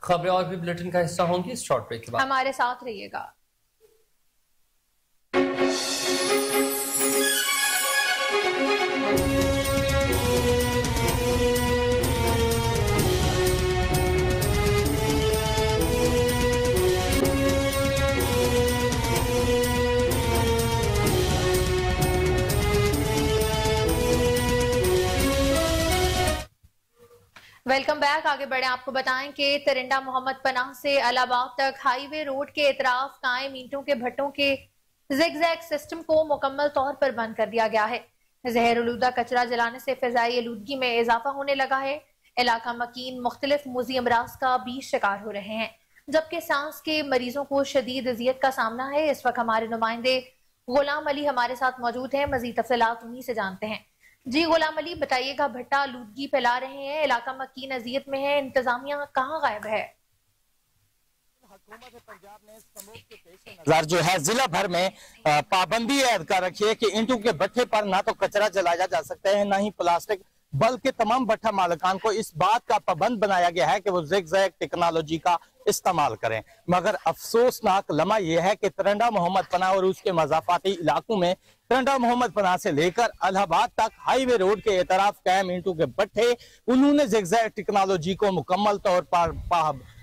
खबरें और भी बुलेटिन का हिस्सा होंगी इस शॉर्ट ब्रेक के बाद। हमारे साथ रहिएगा। Welcome back. आगे बढ़े, आपको बताएँ कि तिरंडा मोहम्मद पनाह से अलाहाबाद तक हाईवे रोड के इतराफ कायम ईंटों के भट्टों के जिगजैग सिस्टम को मुकम्मल तौर पर बंद कर दिया गया है। जहर आलूदा कचरा जलाने से फिजाई आलूदगी में इजाफा होने लगा है। इलाका मकीन मुख्तलिफ़ मोजी अमराज का भी शिकार हो रहे हैं, जबकि सांस के मरीजों को शदीद अजियत का सामना है। इस वक्त हमारे नुमाइंदे गुलाम अली हमारे साथ मौजूद हैं। मजीद तफसलात उन्हीं से जानते हैं। जी गुलाम अली बताइएगा भट्टा आलूदगी फैला रहे हैं इलाका मक्की नजीयत में है इंतजामिया कहाँ गायब है? जो है जिला भर में पाबंदी ऐद कर रखी है कि ईंटों के भट्टे पर ना तो कचरा जलाया जा सकता है ना ही प्लास्टिक बल्कि तमाम भट्टा मालिकान को इस बात का पाबंद बनाया गया है कि वो जिग टेक्नोलॉजी का इस्तेमाल करें। मगर अफसोसनाक लम्हा यह है कि तरंडा मोहम्मद पना और उसके मजाफाती इलाकों में तरंडा मोहम्मद पना से लेकर अलाहाबाद तक हाईवे रोड के एतराफ कैम इंटू के भट्टे उन्होंने टेक्नोलॉजी को मुकम्मल तौर पर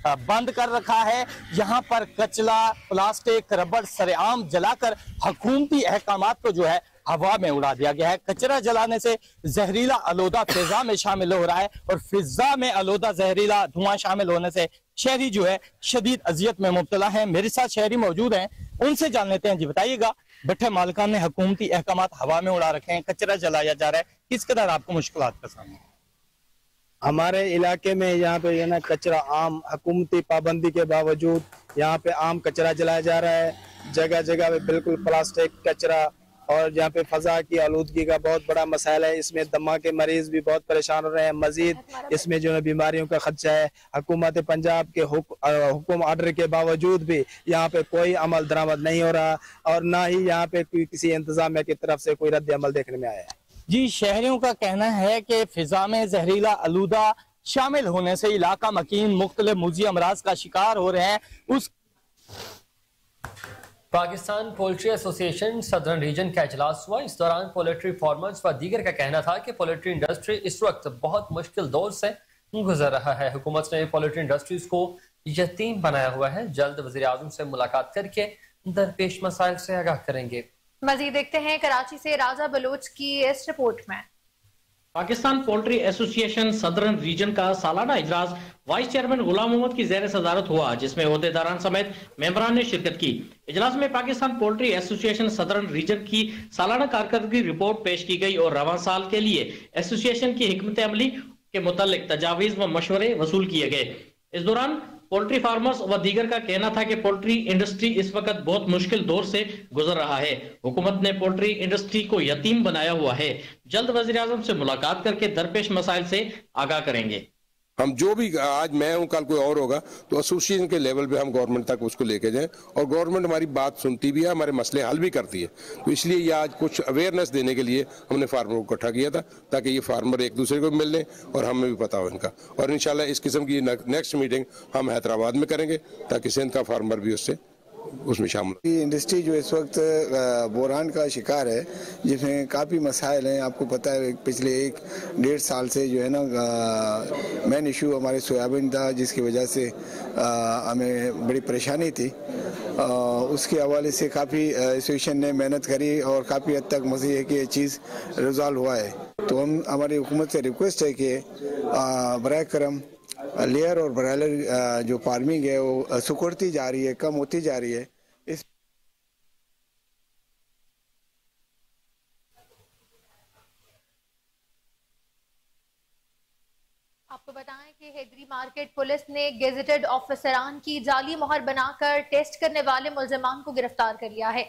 बंद कर रखा है। यहाँ पर कचला, प्लास्टिक रबड़ सरेआम जलाकर हकूमती अहकाम को जो है हवा में उड़ा दिया गया है। कचरा जलाने से जहरीला आलोदा फिजा में शामिल हो रहा है और फिजा में आलोदा जहरीला धुआँ शामिल होने से शहरी जो है शदीद अजियत में मुबतला है। मेरे साथ शहरी मौजूद हैं, उनसे जान लेते हैं। जी बताइएगा, भट्टे मालिका ने हुकूमती अहकाम हवा में उड़ा रखे हैं, कचरा जलाया जा रहा है। किस कदर आपको मुश्किल का सामना? हमारे इलाके में यहाँ पे ना कचरा आम, हुकूमती पाबंदी के बावजूद यहाँ पे आम कचरा जलाया जा रहा है। जगह जगह पे बिल्कुल प्लास्टिक कचरा और जहाँ पे फजा की आलूदगी का बहुत बड़ा मसाला है, इसमें दमा के मरीज़ भी बहुत परेशान हो रहे हैं। मजीद इसमें जो है बीमारियों का खर्चा है। हुकूमत पंजाब के हुक्म आर्डर के बावजूद भी यहाँ पे कोई अमल दरामद नहीं हो रहा और ना ही यहाँ पे कोई किसी इंतजामिया की तरफ़ से कोई रद्द अमल देखने में आया है। जी, शहरियों का कहना है कि फिजा में जहरीला आलूदा शामिल होने से इलाका मकीन मुख्तलिफ़ मुजी अमराज का शिकार हो रहे हैं। उस Pakistan poultry association southern region का इजलास हुआ। इस दौरान पोल्ट्री फार्मर्स व दीगर का कहना था कि पोल्ट्री इंडस्ट्री इस वक्त बहुत मुश्किल दौर से गुजर रहा है। हुकूमत ने पोल्ट्री इंडस्ट्रीज़ को यतीम बनाया हुआ है। जल्द वजी अजम से मुलाकात करके दरपेश मसाइल से आगाह करेंगे। मजीद देखते हैं, कराची से राजा बलोच की इस रिपोर्ट में। Pakistan poultry association southern region का सालाना इजलास वाइस चेयरमैन गुलाम मोहम्मद की जेर सदारत हुआ, जिसमें अहदेदारान समेत मेम्बरान ने शिरकत की। इजलास में Pakistan poultry association southern region की सालाना कारकर्दगी रिपोर्ट पेश की गई और रवा साल के लिए एसोसिएशन की हमत अमली के मुतालिक तजावीज व मशवरे वसूल किए गए। इस दौरान पोल्ट्री फार्मर्स व दीगर का कहना था कि पोल्ट्री इंडस्ट्री इस वक्त बहुत मुश्किल दौर से गुजर रहा है। हुकूमत ने पोल्ट्री इंडस्ट्री को यतीम बनाया हुआ है। जल्द वजी से मुलाकात करके दरपेश मसाइल से आगाह करेंगे। हम जो भी, आज मैं हूँ, कल कोई और होगा तो एसोसिएशन के लेवल पे हम गवर्नमेंट तक उसको लेके जाएँ। और गवर्नमेंट हमारी बात सुनती भी है, हमारे मसले हल भी करती है। तो इसलिए ये आज कुछ अवेयरनेस देने के लिए हमने फार्मर को इकट्ठा किया था, ताकि ये फार्मर एक दूसरे को मिल लें और हमें भी पता हो इनका। और इन इस किस्म की नेक्स्ट मीटिंग हम हैदराबाद में करेंगे, ताकि सिंध का फार्मर भी उससे उसमें शामिल ये इंडस्ट्री जो इस वक्त बोरान का शिकार है जिसमें काफ़ी मसाइल हैं। आपको पता है पिछले एक डेढ़ साल से जो है ना मेन इशू हमारे सोयाबीन था जिसकी वजह से अ, हमें बड़ी परेशानी थी। अ, उसके हवाले से काफ़ी एसोसिएशन ने मेहनत करी और काफ़ी हद तक मज़ीद है कि ये चीज़ रिजॉल्व हुआ है। तो हम हमारी हुकूमत से रिक्वेस्ट है कि बर करम लेयर और ब्रायलर जो फ़ार्मिंग है, वो सुकड़ती जा रही है, कम होती जा रही है। इस आपको बताएँ कि हैदरी मार्केट पुलिस ने गेजेटेड ऑफिसरान की जाली मोहर बनाकर टेस्ट करने वाले मुलजमान को गिरफ़्तार कर लिया है।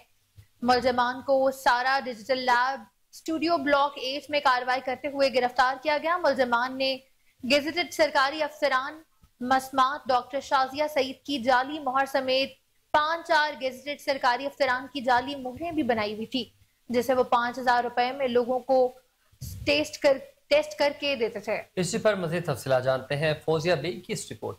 मुलजमान को सारा digital lab studio block eight में कार्रवाई करते हुए गिरफ़्तार किया गया। मुलजमान ने गेजेटेड सरकारी अफसरान मसमात डॉक्टर शाजिया सईद की जाली मोहर समेत पाँच चार गेजेटेड सरकारी अफसरान की जाली मोहरें भी बनाई हुई थी जिसे वो पाँच हज़ार रुपए में लोगों को टेस्ट कर टेस्ट करके देते थे। इसी पर मजीद तफसीला जानते हैं फौजिया बेग की इस रिपोर्ट।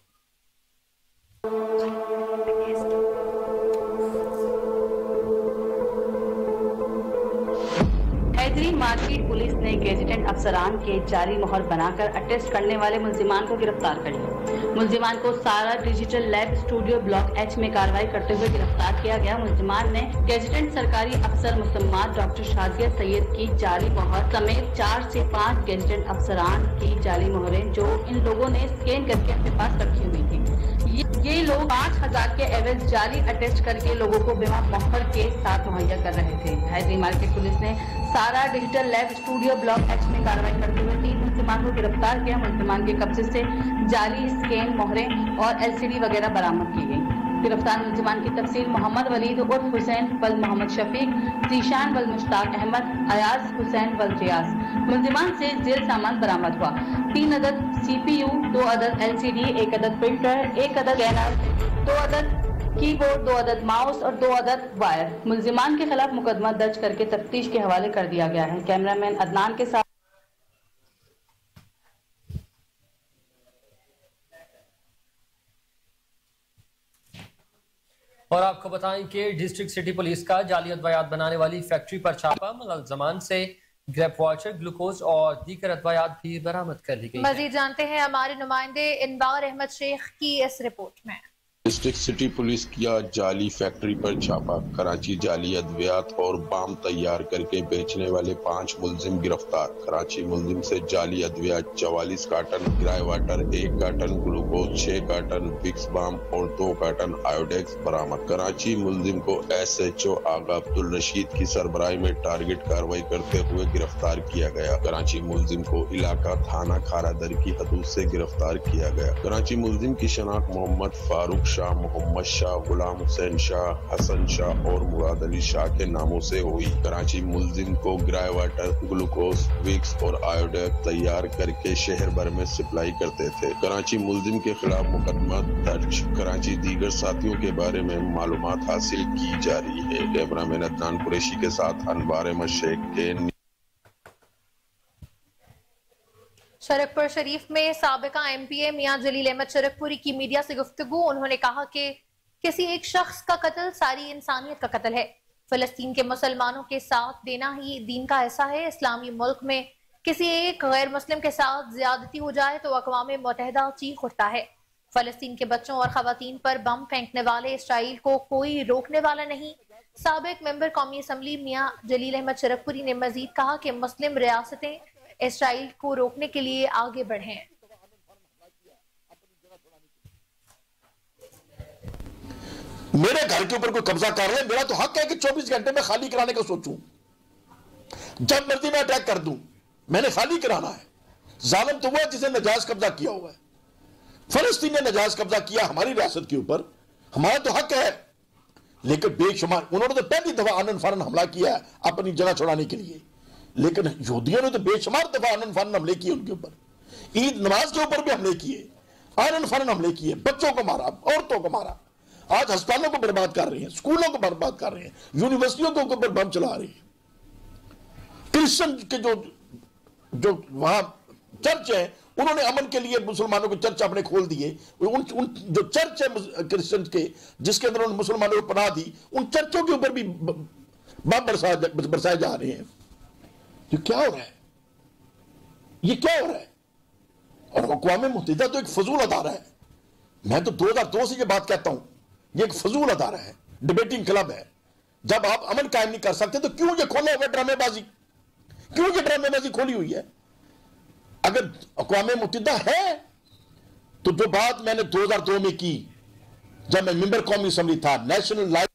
हैदरी मार्केट पुलिस ने गेजेटेड अफसरान के जाली मोहर बनाकर अटेस्ट करने वाले मुलजिमान को गिरफ़्तार कर लिया। मुलजिमान को सारा digital lab studio block H में कार्रवाई करते हुए गिरफ़्तार किया गया। मुलजिमान ने गेजेटेड सरकारी अफसर मुसम्मात डॉक्टर शाजिया सैयद की जाली मोहर समेत चार से पाँच गेजेटेड अफसरान की जाली मोहरें जो इन लोगों ने स्कैन करके अपने पास रखी हुई थी। ये, लोग पाँच हज़ार के एवरेज जाली अटेस्ट करके लोगों को बिना मोहर के साथ मुहैया कर रहे थे। हैदरी मार्केट पुलिस ने सारा digital lab studio block H में कार्रवाई करते हुए तीन मुसलमान को गिरफ़्तार किया। मुसलमान के कब्जे से जाली, स्कैन, मोहरे और एलसीडी वगैरह बरामद की गई। गिरफ़्तार मुलजमान की तफसील मोहम्मद वलीद उर्फ़ हुसैन वल मोहम्मद शफीक जीशान वल मुश्ताक अहमद, अयाज हुसैन वल रियाज। मुलजमान से जेल सामान बरामद हुआ। तीन अदद सीपीयू, दो अदद एलसीडी, एक अदद प्रिंटर एक अदद स्कैनर, दो अदद कीबोर्ड दो अदद माउस और दो अदद वायर। मुलजिमान के खिलाफ मुकदमा दर्ज करके तफ्तीश के हवाले कर दिया गया है। कैमरामैन अदनान के साथ और आपको बताएँ कि डिस्ट्रिक्ट सिटी पुलिस का जाली अद्वयात बनाने वाली फैक्ट्री पर छापा मुलजमान से ग्रेप वाचर ग्लूकोज और दीगर अद्वयात भी बरामद कर ली गई मजीद जानते हैं हमारे नुमाइंदे इनबार अहमद शेख की इस रिपोर्ट में। डिस्ट्रिक्ट सिटी पुलिस किया जाली फैक्ट्री पर छापा। कराची जाली अद्वियात और बाम तैयार करके बेचने वाले पाँच मुलजिम गिरफ़्तार। कराची मुलजिम से जाली अद्वियात चवालीस कार्टन ड्राई वाटर, एक कार्टन ग्लूकोज, छह कार्टन विक्स बाम और दो कार्टन आयोडेक्स बरामद। कराची मुलजिम को S H O Agha Abdul Rashid की सरबराही में टारगेट कार्रवाई करते हुए गिरफ़्तार किया गया। कराची मुलजिम को इलाका थाना खारादर की हदूद से गिरफ़्तार किया गया। कराची मुलजिम की शनाख्त मोहम्मद फारूक शाह मोहम्मद शाह, गुलाम हुसैन शाह, हसन शाह और मुराद अली शाह के नामों से हुई कराची मुलजिम को ग्राय वाटर ग्लूकोज, विक्स और आयोडेक तैयार करके शहर भर में सप्लाई करते थे। कराची मुलजिम के खिलाफ मुकदमा दर्ज। कराची दीगर साथियों के बारे में मालूम हासिल की जा रही है। कैमरा मैन अदनान कुरैशी के साथ अनवार अहमद शेख के शरकपुर शरीफ में सबका एम पी ए मियाँ जलील अहमद शरकपुरी की मीडिया से गुफ्तु उन्होंने कहा कि किसी एक शख्स का कत्ल सारी इंसानियत का कत्ल है। फलस्तीन के मुसलमानों के साथ देना ही दीन का ऐसा है। इस्लामी मुल्क में किसी एक गैर मुस्लिम के साथ ज्यादती हो जाए तो अकवा मुतहदा चीख उठता है। फलस्तीन के बच्चों और खातन पर बम फेंकने वाले इसराइल को कोई रोकने वाला नहीं। सबक मेंबर कौमी असम्बली मियाँ जलील अहमद शरकपुरी ने मजीद कहा कि मुस्लिम रियासतें इसराइल को रोकने के लिए आगे बढ़े। मेरे घर के ऊपर कोई कब्जा कर रहे मेरा तो हक है कि 24 घंटे में खाली कराने का सोचूं। जब मर्ज़ी मैं अटैक कर दूँ, मैंने खाली कराना है। जालम तो हुआ जिसे नजायज कब्जा किया हुआ है। फलस्तीन ने नजायज कब्जा किया हमारी रियासत के ऊपर। हमारा तो हक है। लेकिन बेशुमार उन्होंने तो पहली दफ़ा आनंद फानन हमला किया है अपनी जगह छुड़ाने के लिए। लेकिन यहूदियों ने तो बेशुमार दफ़ा आनंद फानन हमले किए उनके ऊपर। ईद नमाज़ के ऊपर भी हमले किए। आनंद फानन हमले किए। बच्चों को मारा औरतों को मारा। आज अस्पतालों को बर्बाद कर रहे हैं स्कूलों को बर्बाद कर रहे हैं यूनिवर्सिटियों के ऊपर बम चला रही है। क्रिश्चियन के जो जो वहाँ चर्च है उन्होंने अमन के लिए मुसलमानों को चर्च अपने खोल दिए। उन, उन जो चर्च है क्रिश्चियन के जिसके अंदर उन्होंने मुसलमानों को पनाह दी उन चर्चों के ऊपर भी बम बरसाए बरसाए जा रहे हैं। ये क्या हो रहा है ये क्या हो रहा है और अकवाम मुतहदा तो एक फजूल अदारा है। मैं तो 2002 से ये बात कहता हूँ। ये एक फजूल अदारा है। डिबेटिंग क्लब है। जब आप अमन कायम नहीं कर सकते तो क्यों ये खोला हुआ ड्रामेबाजी? क्यों ये ड्रामेबाजी खोली हुई है? अगर अकवाम मुतहदा है तो जो बात मैंने 2002 में की, जब मैं मेंबर कौमी असम्बली था नेशनल लाइफ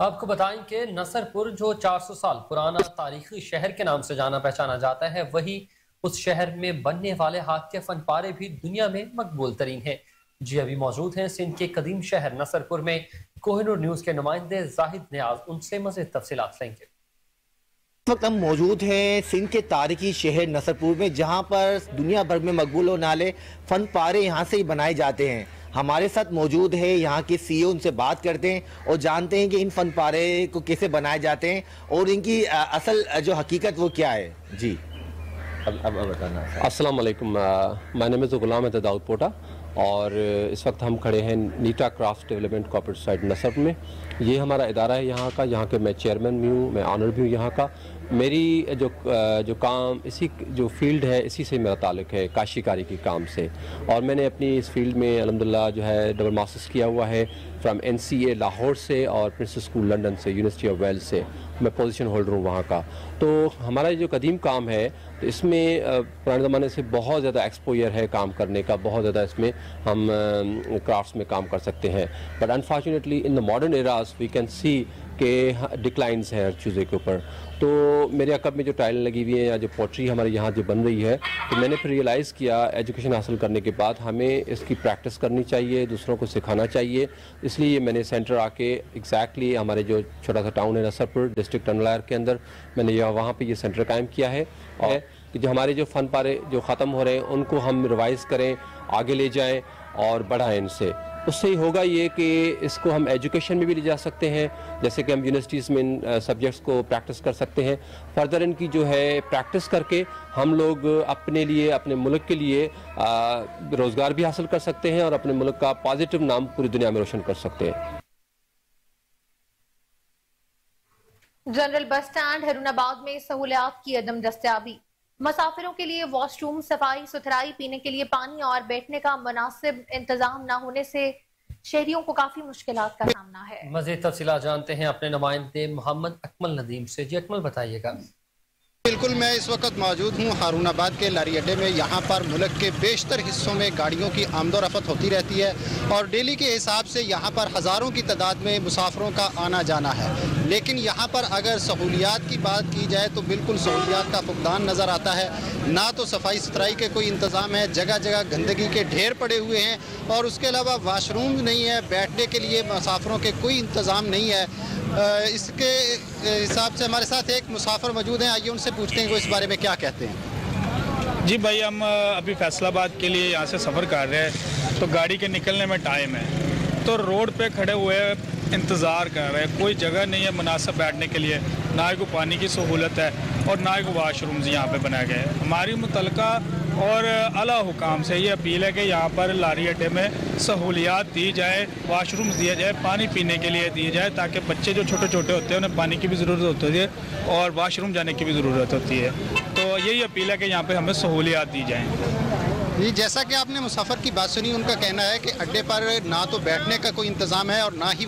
आपको बताएँ कि नसरपुर, जो 400 साल पुराना तारीखी शहर के नाम से जाना पहचाना जाता है, वही उस शहर में बनने वाले हाथ के फन पारे भी दुनिया में मकबूल तरीन है। जी अभी मौजूद हैं सिंध के कदीम शहर नसरपुर में। कोहनूर न्यूज़ के नुमाइंदे जाहिद न्याज उनसे मजीद तफसीत लेंगे। इस वक्त हम मौजूद हैं सिंध के तारीखी शहर नसरपुर में, जहाँ पर दुनिया भर में मकबूल नाले फन पारे यहाँ से ही बनाए जाते हैं। हमारे साथ मौजूद है, यहाँ के सीईओ उनसे बात करते हैं और जानते हैं कि इन फन पारे को कैसे बनाए जाते हैं और इनकी असल जो हकीकत वो क्या है। जी। अब अब बताना अस्सलाम वालेकुम my name is Ghulam Daud Pota और इस वक्त हम खड़े हैं नीटा क्राफ्ट डेवलपमेंट कॉपरेट साइड नसब में। ये हमारा इदारा है यहाँ का, यहाँ के मैं चेयरमैन भी हूँ, मैं ऑनर भी हूँ यहाँ का। मेरी जो जो काम, इसी जो फ़ील्ड है, इसी से मेरा ताल्लुक है, काशीकारी के काम से। और मैंने अपनी इस फ़ील्ड में अलहमदिल्ला जो है, डबल मास्टर्स किया हुआ है, फ्राम एन लाहौर से और प्रिंसेस स्कूल लंदन से, यूनिवर्सिटी ऑफ़ वेल्स से। मैं पोजीशन होल्डर हूँ वहाँ का। तो हमारा जो कदीम काम है तो इसमें पुराने ज़माने से बहुत ज़्यादा एक्सपोयर है काम करने का, बहुत ज़्यादा इसमें हम क्राफ्ट्स में काम कर सकते हैं। But unfortunately in the modern eras we can see के डिक्लाइंस हैं हर चीज़ों के ऊपर। तो मेरे अकब में जो टाइल लगी हुई है या जो पोट्री हमारे यहाँ जो बन रही है तो मैंने फिर रियलाइज़ किया एजुकेशन हासिल करने के बाद हमें इसकी प्रैक्टिस करनी चाहिए दूसरों को सिखाना चाहिए। इसलिए मैंने सेंटर आके एग्जैक्टली exactly हमारे जो छोटा सा टाउन है नसरपुर डिस्ट्रिक्ट टनलायर के अंदर मैंने यह वहाँ पर यह सेंटर कायम किया है। और कि जो हमारे जो फ़न पारे जो ख़त्म हो रहे हैं उनको हम रिवाइज़ करें आगे ले जाएँ और बढ़ाएँ इनसे। उससे ही होगा ये कि इसको हम एजुकेशन में भी ले जा सकते हैं, जैसे कि हम यूनिवर्सिटीज़ में इन सब्जेक्ट्स को प्रैक्टिस कर सकते हैं। फर्दर इनकी जो है प्रैक्टिस करके हम लोग अपने लिए, अपने मुल्क के लिए रोज़गार भी हासिल कर सकते हैं और अपने मुल्क का पॉजिटिव नाम पूरी दुनिया में रोशन कर सकते हैं। जनरल बस स्टैंड हरुणाबाद में सहूलियात की अदम दस्तियाबी। मुसाफिरों के लिए वॉशरूम, सफ़ाई, सुथराई, पीने के लिए पानी और बैठने का मुनासिब इंतज़ाम न होने से शहरियों को काफ़ी मुश्किल का सामना है। मजीद तफसी जानते हैं अपने नुमाइंदे मोहम्मद अकमल नदीम से। जी, अकमल बताइएगा। बिल्कुल, मैं इस वक्त मौजूद हूँ हारूनाबाद के लारी अड्डे में। यहाँ पर मुल्क के बेशतर हिस्सों में गाड़ियों की आमदोरफत होती रहती है और डेली के हिसाब से यहाँ पर हज़ारों की तादाद में मुसाफरों का आना जाना है। लेकिन यहाँ पर अगर सहूलियात की बात की जाए तो बिल्कुल सहूलियात का फुकदान नज़र आता है। ना तो सफ़ाई सुथराई के कोई इंतज़ाम है जगह जगह गंदगी के ढेर पड़े हुए हैं और उसके अलावा वाशरूम नहीं है, बैठने के लिए मुसाफरों के कोई इंतज़ाम नहीं है। इसके हिसाब से हमारे साथ एक मुसाफर मौजूद हैं, आइए उनसे पूछते हैं वो इस बारे में क्या कहते हैं? जी भाई, हम अभी फैसलाबाद के लिए यहाँ से सफ़र कर रहे हैं तो गाड़ी के निकलने में टाइम है। तो रोड पे खड़े हुए इंतज़ार कर रहे हैं। कोई जगह नहीं है मुनासब बैठने के लिए। ना ही को पानी की सहूलत है और ना ही को वाशरूम्स यहाँ पे बनाए गए हैं। हमारी मुतल और अला हुकाम से ये अपील है कि यहाँ पर लारी अड्डे में सहूलियात दी जाए वाशरूम्स दिया जाए, पानी पीने के लिए दिए जाए, ताकि बच्चे जो छोटे छोटे होते हैं, उन्हें पानी की भी ज़रूरत होती है और वाशरूम जाने की भी ज़रूरत होती है। तो यही अपील है कि यहाँ पर हमें सहूलियात दी जाएँ। जी, जैसा कि आपने मुसाफर की बात सुनी, उनका कहना है कि अड्डे पर ना तो बैठने का कोई इंतज़ाम है और ना ही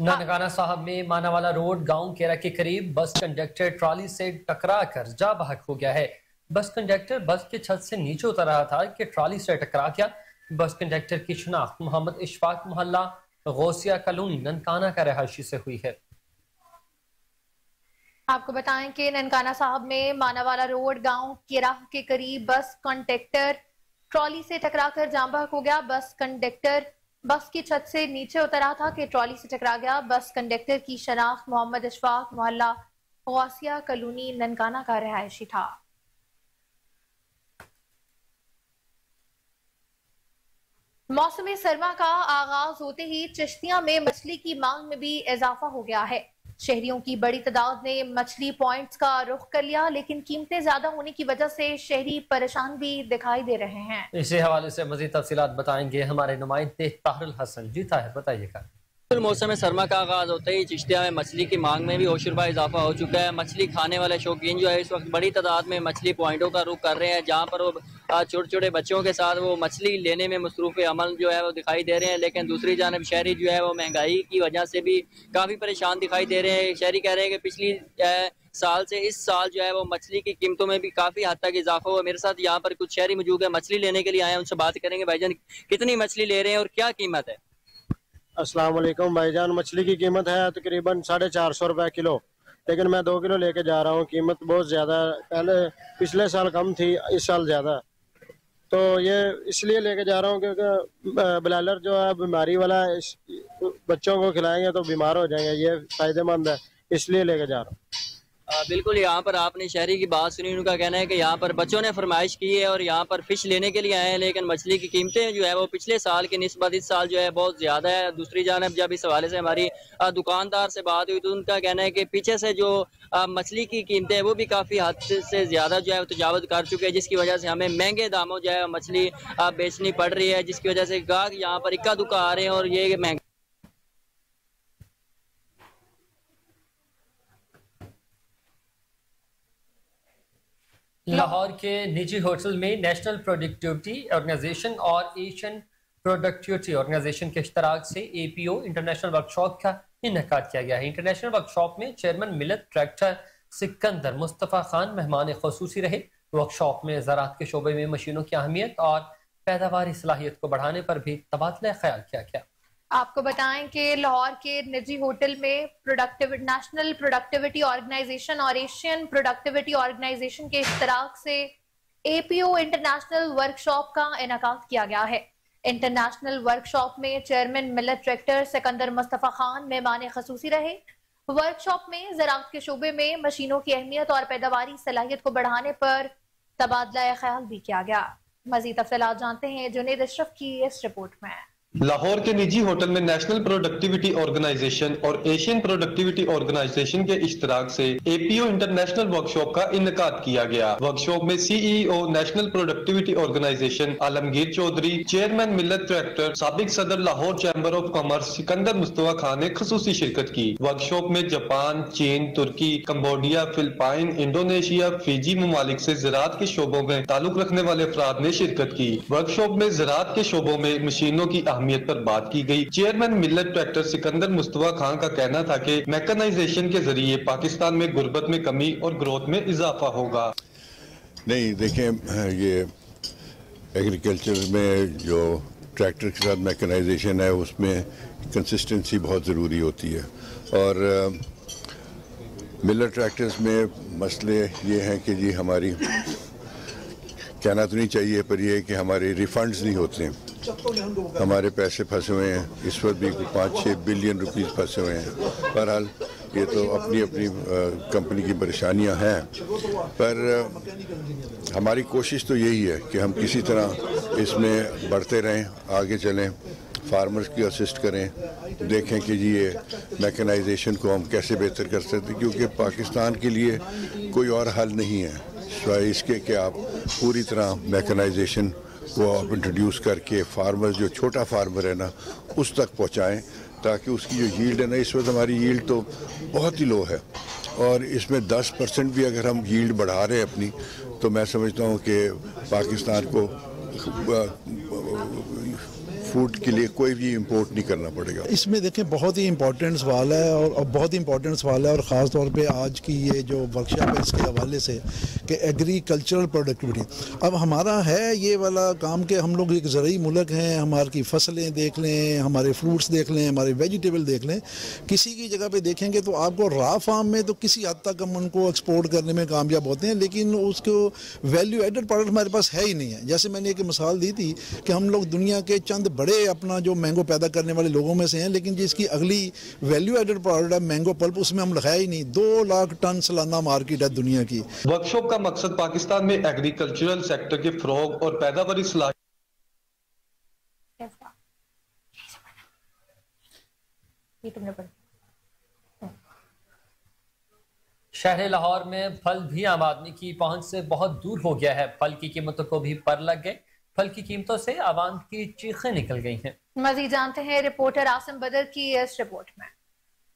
ननकाना साहब में मानावाला रोड, गाँव केरा के करीब बस कंडक्टर ट्रॉली से टकरा कर जा बहक हो गया है। बस कंडक्टर बस के छत से नीचे उतर रहा था कि ट्रॉली से टकरा गया। बस कंडक्टर की शनाख्त मोहम्मद इशफाक मोहल्ला, गौसिया कलोनी, ननकाना का रहायशी से हुई है। आपको बताएँ कि ननकाना साहब में मानावाला रोड, गाँव केराह के करीब बस कंडक्टर ट्रॉली से टकराकर जाम बहक हो गया। बस कंडक्टर बस की छत से नीचे उतरा था कि ट्रॉली से टकरा गया। बस कंडक्टर की शनाख्त मोहम्मद अशफाक, मोहल्ला गौसिया कलोनी ननकाना का रहायशी था। मौसम सरमा का आगाज़ होते ही चश्तियाँ में मछली की मांग में भी इजाफा हो गया है। शहरियों की बड़ी तादाद ने मछली पॉइंट्स का रुख कर लिया, लेकिन कीमतें ज़्यादा होने की वजह से शहरी परेशान भी दिखाई दे रहे हैं। इसी हवाले से मजीद तफसी बताएँगे हमारे नुमाइंदे ताहरुल हसन। जी ताहिर, बताइएगा। मौसम सरमा का आगाज़ होते ही चिश्तिया में मछली की मांग में भी होशरबा इजाफा हो चुका है। मछली खाने वाले शौकीन जो है इस वक्त बड़ी तादाद में मछली पॉइंटों का रुख कर रहे हैं, जहाँ पर वो छोटे छोटे बच्चों के साथ वो मछली लेने में मसरूफ अमल जो है वो दिखाई दे रहे हैं, लेकिन दूसरी जानब शहरी जो है वो महँगाई की वजह से भी काफ़ी परेशान दिखाई दे रहे हैं। शहरी कह रहे हैं कि पिछली साल से इस साल जो है वो मछली की कीमतों में भी काफ़ी हद तक इजाफा हुआ। मेरे साथ यहाँ पर कुछ शहरी मौजूद है, मछली लेने के लिए आए हैं, उनसे बात करेंगे। भाईजान, कितनी मछली ले रहे हैं और क्या कीमत है? अस्सलाम वालेकुम भाईजान, मछली की कीमत है तकरीबन साढ़े चार सौ रुपये किलो। लेकिन मैं दो किलो लेके जा रहा हूँ, कीमत बहुत ज़्यादा पहले, पिछले साल कम थी, इस साल ज़्यादा। तो ये इसलिए लेके जा रहा हूँ क्योंकि ब्लैलर जो है, बीमारी वाला बच्चों को खिलाएँगे तो बीमार हो जाएँगे, ये फ़ायदेमंद है, इसलिए लेके जा रहा हूँ। बिल्कुल, यहाँ पर आपने शहरी की बात सुनी, उनका कहना है कि यहाँ पर बच्चों ने फरमाइश की है और यहाँ पर फ़िश लेने के लिए आए हैं, लेकिन मछली की कीमतें जो है वो पिछले साल की नस्बत इस साल जो है बहुत ज़्यादा है। दूसरी जानब जब इस हवाले से हमारी दुकानदार से बात हुई तो उनका कहना है कि पीछे से जो मछली की कीमतें हैं वो भी काफ़ी हद से ज़्यादा जो है तजावत कर चुके हैं, जिसकी वजह से हमें महँगे दामों जो है मछली बेचनी पड़ रही है, जिसकी वजह से गाहक यहाँ पर इक्का दुक्का आ रहे हैं और ये महँगा लाहौर के निजी होटल में नेशनल प्रोडक्टिविटी ऑर्गेनाइजेशन और एशियन प्रोडक्टिविटी ऑर्गेनाइजेशन के इश्तराक से A P O international workshop का इनका किया गया है। इंटरनेशनल वर्कशॉप में चेयरमैन मिलत, ट्रैक्टर सिकंदर, मुस्तफ़ा खान मेहमान खसूसी रहे। वर्कशॉप में ज़रात के शोबे में मशीनों की अहमियत और पैदावारी सलाहियत को बढ़ाने पर भी तबादला ख्याल किया गया। आपको बताएँ कि लाहौर के निजी होटल में प्रोडक्टिव नेशनल प्रोडक्टिविटी ऑर्गेनाइजेशन और एशियन प्रोडक्टिविटी ऑर्गेनाइजेशन के इश्तराक से एपीओ इंटरनेशनल वर्कशॉप का इनका किया गया है। इंटरनेशनल वर्कशॉप में चेयरमैन मिलत ट्रैक्टर सिकंदर मुस्तफ़ा खान मेहमान खसूसी रहे। वर्कशॉप में ज़रात के शोबे में मशीनों की अहमियत और पैदावारी सलाहियत को बढ़ाने पर तबादला ख्याल भी किया गया। मजीद अफसलात जानते हैं जुनेद अशरफ की इस रिपोर्ट में। लाहौर के निजी होटल में नेशनल प्रोडक्टिविटी ऑर्गेनाइजेशन और एशियन प्रोडक्टिविटी ऑर्गेनाइजेशन के इश्तराक से एपीओ इंटरनेशनल वर्कशॉप का इनका किया गया। वर्कशॉप में CEO national productivity organization Alamgir Chaudhry, chairman Millat tractor, सबक सदर Lahore chamber of commerce Sikandar Mustafa Khan ने खसूसी शिरकत की। वर्कशॉप में जापान, चीन, तुर्की कम्बोडिया फिलिपाइन, इंडोनेशिया, फिजी ममालिक से ज़रात के शोबों में ताल्लुक रखने वाले अफराद ने शिरकत की। वर्कशॉप में ज़रात के शोबों में मशीनों की अहमियत पर बात की गई। चेयरमैन मिलत ट्रैक्टर सिकंदर मुस्तवा खान का कहना था कि मैकेनाइजेशन के ज़रिए पाकिस्तान में गुर्बत में कमी और ग्रोथ में इजाफा होगा। नहीं देखें ये एग्रीकल्चर में जो ट्रैक्टर के साथ मैकेनाइजेशन है, उसमें कंसिस्टेंसी बहुत ज़रूरी होती है। और मिलर ट्रैक्टर्स में मसले ये हैं कि जी हमारी, कहना तो नहीं चाहिए, पर यह कि हमारे रिफंड्स नहीं होते हैं। हमारे पैसे फंसे हुए हैं। इस वक्त भी पाँच छः बिलियन रुपीस फंसे हुए हैं। बहरहाल, ये तो अपनी अपनी कंपनी की परेशानियाँ हैं। पर हमारी कोशिश तो यही है कि हम किसी तरह इसमें बढ़ते रहें, आगे चलें फार्मर्स की असिस्ट करें, देखें कि ये मैकेनाइजेशन को हम कैसे बेहतर कर सकते क्योंकि पाकिस्तान के लिए कोई और हल नहीं है। इसके कि आप पूरी तरह मैकेनाइजेशन को आप इंट्रोड्यूस करके फार्मर जो छोटा फार्मर है ना, उस तक पहुँचाएँ, ताकि उसकी जो यील्ड है ना, इस वक्त हमारी यील्ड तो बहुत ही लो है। और इसमें 10 परसेंट भी अगर हम यील्ड बढ़ा रहे हैं अपनी तो मैं समझता हूँ कि पाकिस्तान को फ़ूड के लिए कोई भी इंपोर्ट नहीं करना पड़ेगा। इसमें देखें बहुत ही इंपॉर्टेंट सवाल है और बहुत ही इंपॉर्टेंट सवाल है और ख़ास तौर पे आज की ये जो वर्कशॉप है, इसके हवाले से कि एग्रीकल्चरल प्रोडक्टिविटी अब हमारा है ये वाला काम कि हम लोग एक ज़रूरी मुल्क हैं हमारी की फ़सलें देख लें, हमारे फ्रूट्स देख लें, हमारे वेजिटेबल देख लें। किसी की जगह पर देखेंगे तो आपको रा फार्म में तो किसी हद तक हम उनको एक्सपोर्ट करने में कामयाब होते हैं, लेकिन उसको वैल्यू एडेड प्रोडक्ट हमारे पास है ही नहीं है। जैसे मैंने एक मिसाल दी थी कि हम लोग दुनिया के चंद बड़े अपना जो मैंगो पैदा करने वाले लोगों में से हैं लेकिन जिसकी अगली वैल्यू एडेड प्रोडक्ट है मैंगो पल्प उसमें हम लगाया ही नहीं। दो लाख टन सालाना मार्केट है दुनिया की। वर्कशॉप का मकसद पाकिस्तान में एग्रीकल्चरल सेक्टर के फ्रॉग और पैदावार शहर लाहौर में फल भी आम आदमी की पहुँच से बहुत दूर हो गया है। फल की कीमतों को भी पर लग गए। फल की कीमतों से आवाम की चीखें निकल गई हैं। मजीद जानते हैं, रिपोर्टर आसम बदर की इस रिपोर्ट में।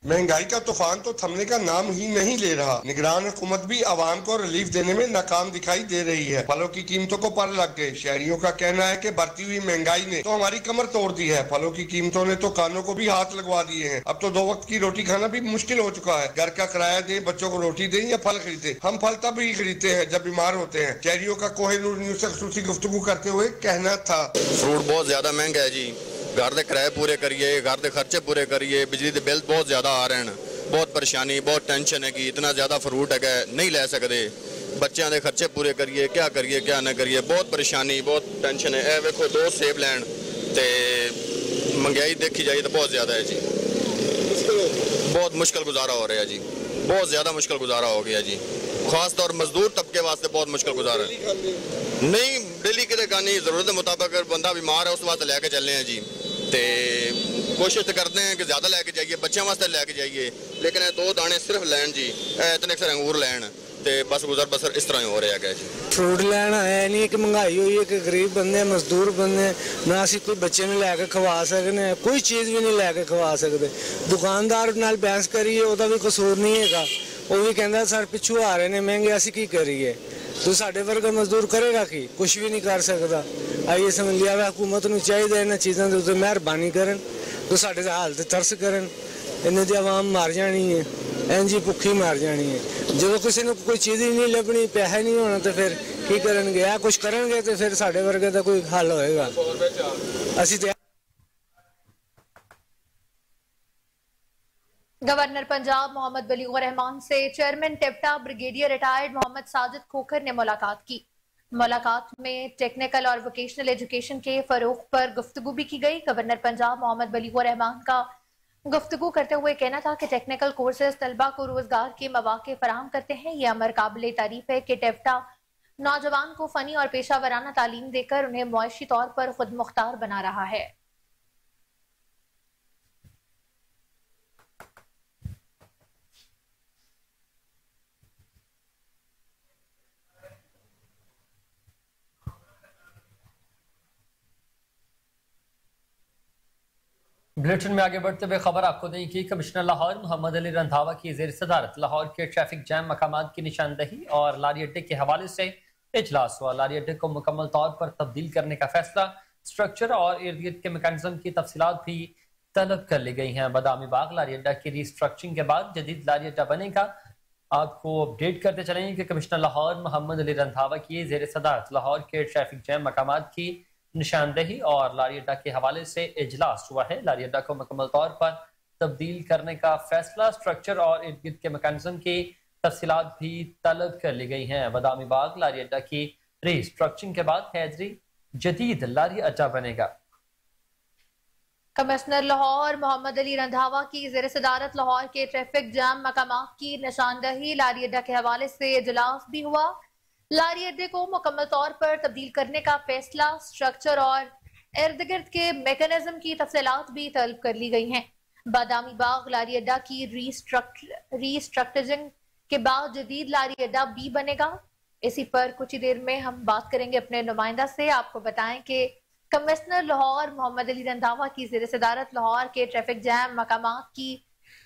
महँगाई का तूफ़ान तो थमने का नाम ही नहीं ले रहा। निगरान हुकूमत भी आवाम को रिलीफ देने में नाकाम दिखाई दे रही है। फलों की कीमतों को पर लग गए। शहरियों का कहना है कि बढ़ती हुई महँगाई ने तो हमारी कमर तोड़ दी है। फलों की कीमतों ने तो कानों को भी हाथ लगवा दिए हैं। अब तो दो वक्त की रोटी खाना भी मुश्किल हो चुका है। घर का किराया दे, बच्चों को रोटी दे या फल खरीदे। हम फल तब ही खरीदते हैं जब बीमार होते हैं। शहरियों का कोहेनूर न्यूज़ से खसूसी गुफ्तु करते हुए कहना था। फ्रूट बहुत ज़्यादा महँगा है जी। घर के किराए पूरे करिए, घर के खर्चे पूरे करिए, बिजली के बिल बहुत ज़्यादा आ रहे हैं। बहुत परेशानी, बहुत टेंशन है कि इतना ज़्यादा फ्रूट है नहीं लै सकते बच्चों के खर्चे पूरे करिए, क्या करिए, क्या ना करिए, बहुत परेशानी, बहुत टेंशन है। यह वेखो दो सेब लैन तो महँगाई देखी जाइए तो बहुत ज़्यादा है जी। बहुत मुश्किल गुजारा हो रहा है जी। बहुत ज़्यादा मुश्किल गुजारा हो गया जी। खास तौर मजदूर तबके वास्ते बहुत मुश्किल गुजारा है। ਨਹੀਂ, ਡੇਲੀ ਕਿਤੇ ਗਾਨੀ ਜ਼ਰੂਰਤ ਦੇ ਮੁਤਾਬਕ ਬੰਦਾ ਬਿਮਾਰ ਹੈ, ਉਸ ਵਾਸਤੇ ਲੈ ਕੇ ਚੱਲੇ ਆ ਜੀ। ਤੇ ਕੋਸ਼ਿਸ਼ ਕਰਦੇ ਹਾਂ ਕਿ ਜ਼ਿਆਦਾ ਲੈ ਕੇ ਜਾਈਏ, ਬੱਚਿਆਂ ਵਾਸਤੇ ਲੈ ਕੇ ਜਾਈਏ। ਲੇਕਿਨ ਇਹ ਦੋ ਦਾਣੇ ਸਿਰਫ ਲੈਣ ਜੀ, ਇਹ ਇਤਨੇ ਅਕਸਰ ਅੰਗੂਰ ਲੈਣ। ਤੇ ਬਸ ਗੁਜ਼ਰ ਬਸਰ ਇਸ ਤਰ੍ਹਾਂ ਹੀ ਹੋ ਰਿਹਾ ਹੈ ਜੀ। ਫਰੂਟ ਲੈਣ ਆਇਆ ਨਹੀਂ ਕਿ ਮਹਿੰਗਾਈ ਹੋਈ ਹੈ ਕਿ ਗਰੀਬ ਬੰਦੇ, ਮਜ਼ਦੂਰ ਬੰਦੇ, ਨਾ ਅਸੀਂ ਕੋਈ ਬੱਚੇ ਨੂੰ ਲੈ ਕੇ ਖਵਾ ਸਕਦੇ ਕੋਈ ਚੀਜ਼ ਵੀ ਨਹੀਂ ਲੈ ਕੇ ਖਵਾ ਸਕਦੇ। ਦੁਕਾਨਦਾਰ ਨਾਲ ਬਹਿਸ ਕਰੀਏ, ਉਹਦਾ ਵੀ ਕਸੂਰ ਨਹੀਂ ਹੈਗਾ। ਉਹ ਵੀ ਕਹਿੰਦਾ ਸਰ, ਪਿੱਛੂ ਆ ਰਹੇ ਨੇ ਮਹਿੰਗੇ ਅਸੀਂ ਕੀ ਕਰੀਏ? ਤੂੰ ਸਾਡੇ ਵਰਗਾ ਮਜ਼ਦੂਰ ਕਰੇਗਾ ਕੀ? ਕੁਝ ਵੀ ਨਹੀਂ ਕਰ ਸਕਦਾ। ਆਈਏ ਸਮਝ ਲਿਆ ਵਾ ਹਕੂਮਤ ਨੂੰ ਚਾਹੀਦਾ ਇਹਨਾਂ ਚੀਜ਼ਾਂ ਦੇ ਉੱਤੇ ਮਿਹਰਬਾਨੀ ਕਰਨ, ਤੂੰ ਸਾਡੇ ਹਾਲ ਤੇ ਤਰਸ ਕਰਨ। ਇਹਨਾਂ ਦੀ ਆਵਾਮ ਮਾਰ ਜਾਣੀ ਹੈ ਇੰਜ ਭੁੱਖੀ ਮਾਰ ਜਾਣੀ ਹੈ ਜਦੋਂ ਕਿਸੇ ਨੂੰ ਕੋਈ ਚੀਜ਼ ਹੀ ਨਹੀਂ ਲੱਭਣੀ, ਪੈਸੇ ਨਹੀਂ ਹੋਣਾ, ਤੇ ਫਿਰ ਕੀ ਕਰਨਗੇ? ਆ ਕੁਝ ਕਰਨਗੇ, ਤੇ ਫਿਰ ਸਾਡੇ ਵਰਗੇ ਦਾ ਕੋਈ ਹੱਲ ਹੋਏਗਾ। ਅਸੀਂ ਤੇ गवर्नर पंजाब मोहम्मद बलीगुर रहमान से चेयरमैन टेप्टा ब्रिगेडियर रिटायर्ड मोहम्मद साजिद खोखर ने मुलाकात की। मुलाकात में टेक्निकल और वोकेशनल एजुकेशन के फरोग पर गुफ्तगु भी की गई। गवर्नर पंजाब मोहम्मद बलीगुर रहमान का गुफ्तगु करते हुए कहना था कि टेक्निकल कोर्सेज तलबा को रोज़गार के मौाक़े फराम करते हैं। यह अमर काबिल तारीफ़ है कि टेप्टा नौजवान को फनी और पेशा वराना तालीम देकर उन्हें मुआशी तौर पर खुद मुख्तार बना रहा है। बुलेटिन में आगे बढ़ते हुए खबर आपको दें कि कमिश्नर लाहौर मोहम्मद अली रंधावा की जेर सदारत, लाहौर के ट्रैफ़िक जैम मकाम की निशानदही और लारी अड्डे के हवाले से इजलास हुआ। लारी अड्डे को मुकम्मल तौर पर तब्दील करने का फैसला स्ट्रक्चर और इर्द गिर्द के मेकानिज्म की तफसीत भी तलब कर ली गई हैं। बदामी बाग, लारी अड्डा की रिस्ट्रक्चरिंग के बाद जदीद लारी अड्डा बनेगा। आपको अपडेट करते चलेंगे कि कमिश्नर लाहौर मोहम्मद अली रंधावा की जेर सदारत, लाहौर के ट्रैफ़िक जैम मकाम की निशानदेही और लारी अड्डा के हवाले से इजलास हुआ है। लारी अड्डा को मुकम्मल तौर पर तब्दील करने का फैसला स्ट्रक्चर और इर्द गिर्द के मैकेनिज्म की तफसीत भी तलब कर ली गई हैं। बदामी बाग, लारी अड्डा की रीस्ट्रक्चरिंग के बाद हैदरी जदीद लारी अड्डा बनेगा। कमिश्नर लाहौर मोहम्मद अली रंधावा की जेर सदारत, लाहौर के ट्रैफ़िक जाम मकाम की निशानदही लारी अड्डा के हवाले से इजलास भी हुआ। लारी अड्डे को मुकम्मल तौर पर तब्दील करने का फैसला स्ट्रक्चर और इर्द गिर्द के मेकनिज्म की तफसलात भी तलब कर ली गई हैं। बादामी बाग लारी अड्डा की रीस्ट्रक्चरिंग के बाद जदीद लारी अड्डा बी बनेगा। इसी पर कुछ ही देर में हम बात करेंगे अपने नुमाइंदा से। आपको बताएँ कि कमिश्नर लाहौर मोहम्मद अली रंधावा की जेर सदारत लाहौर के ट्रैफ़िक जैम मकाम की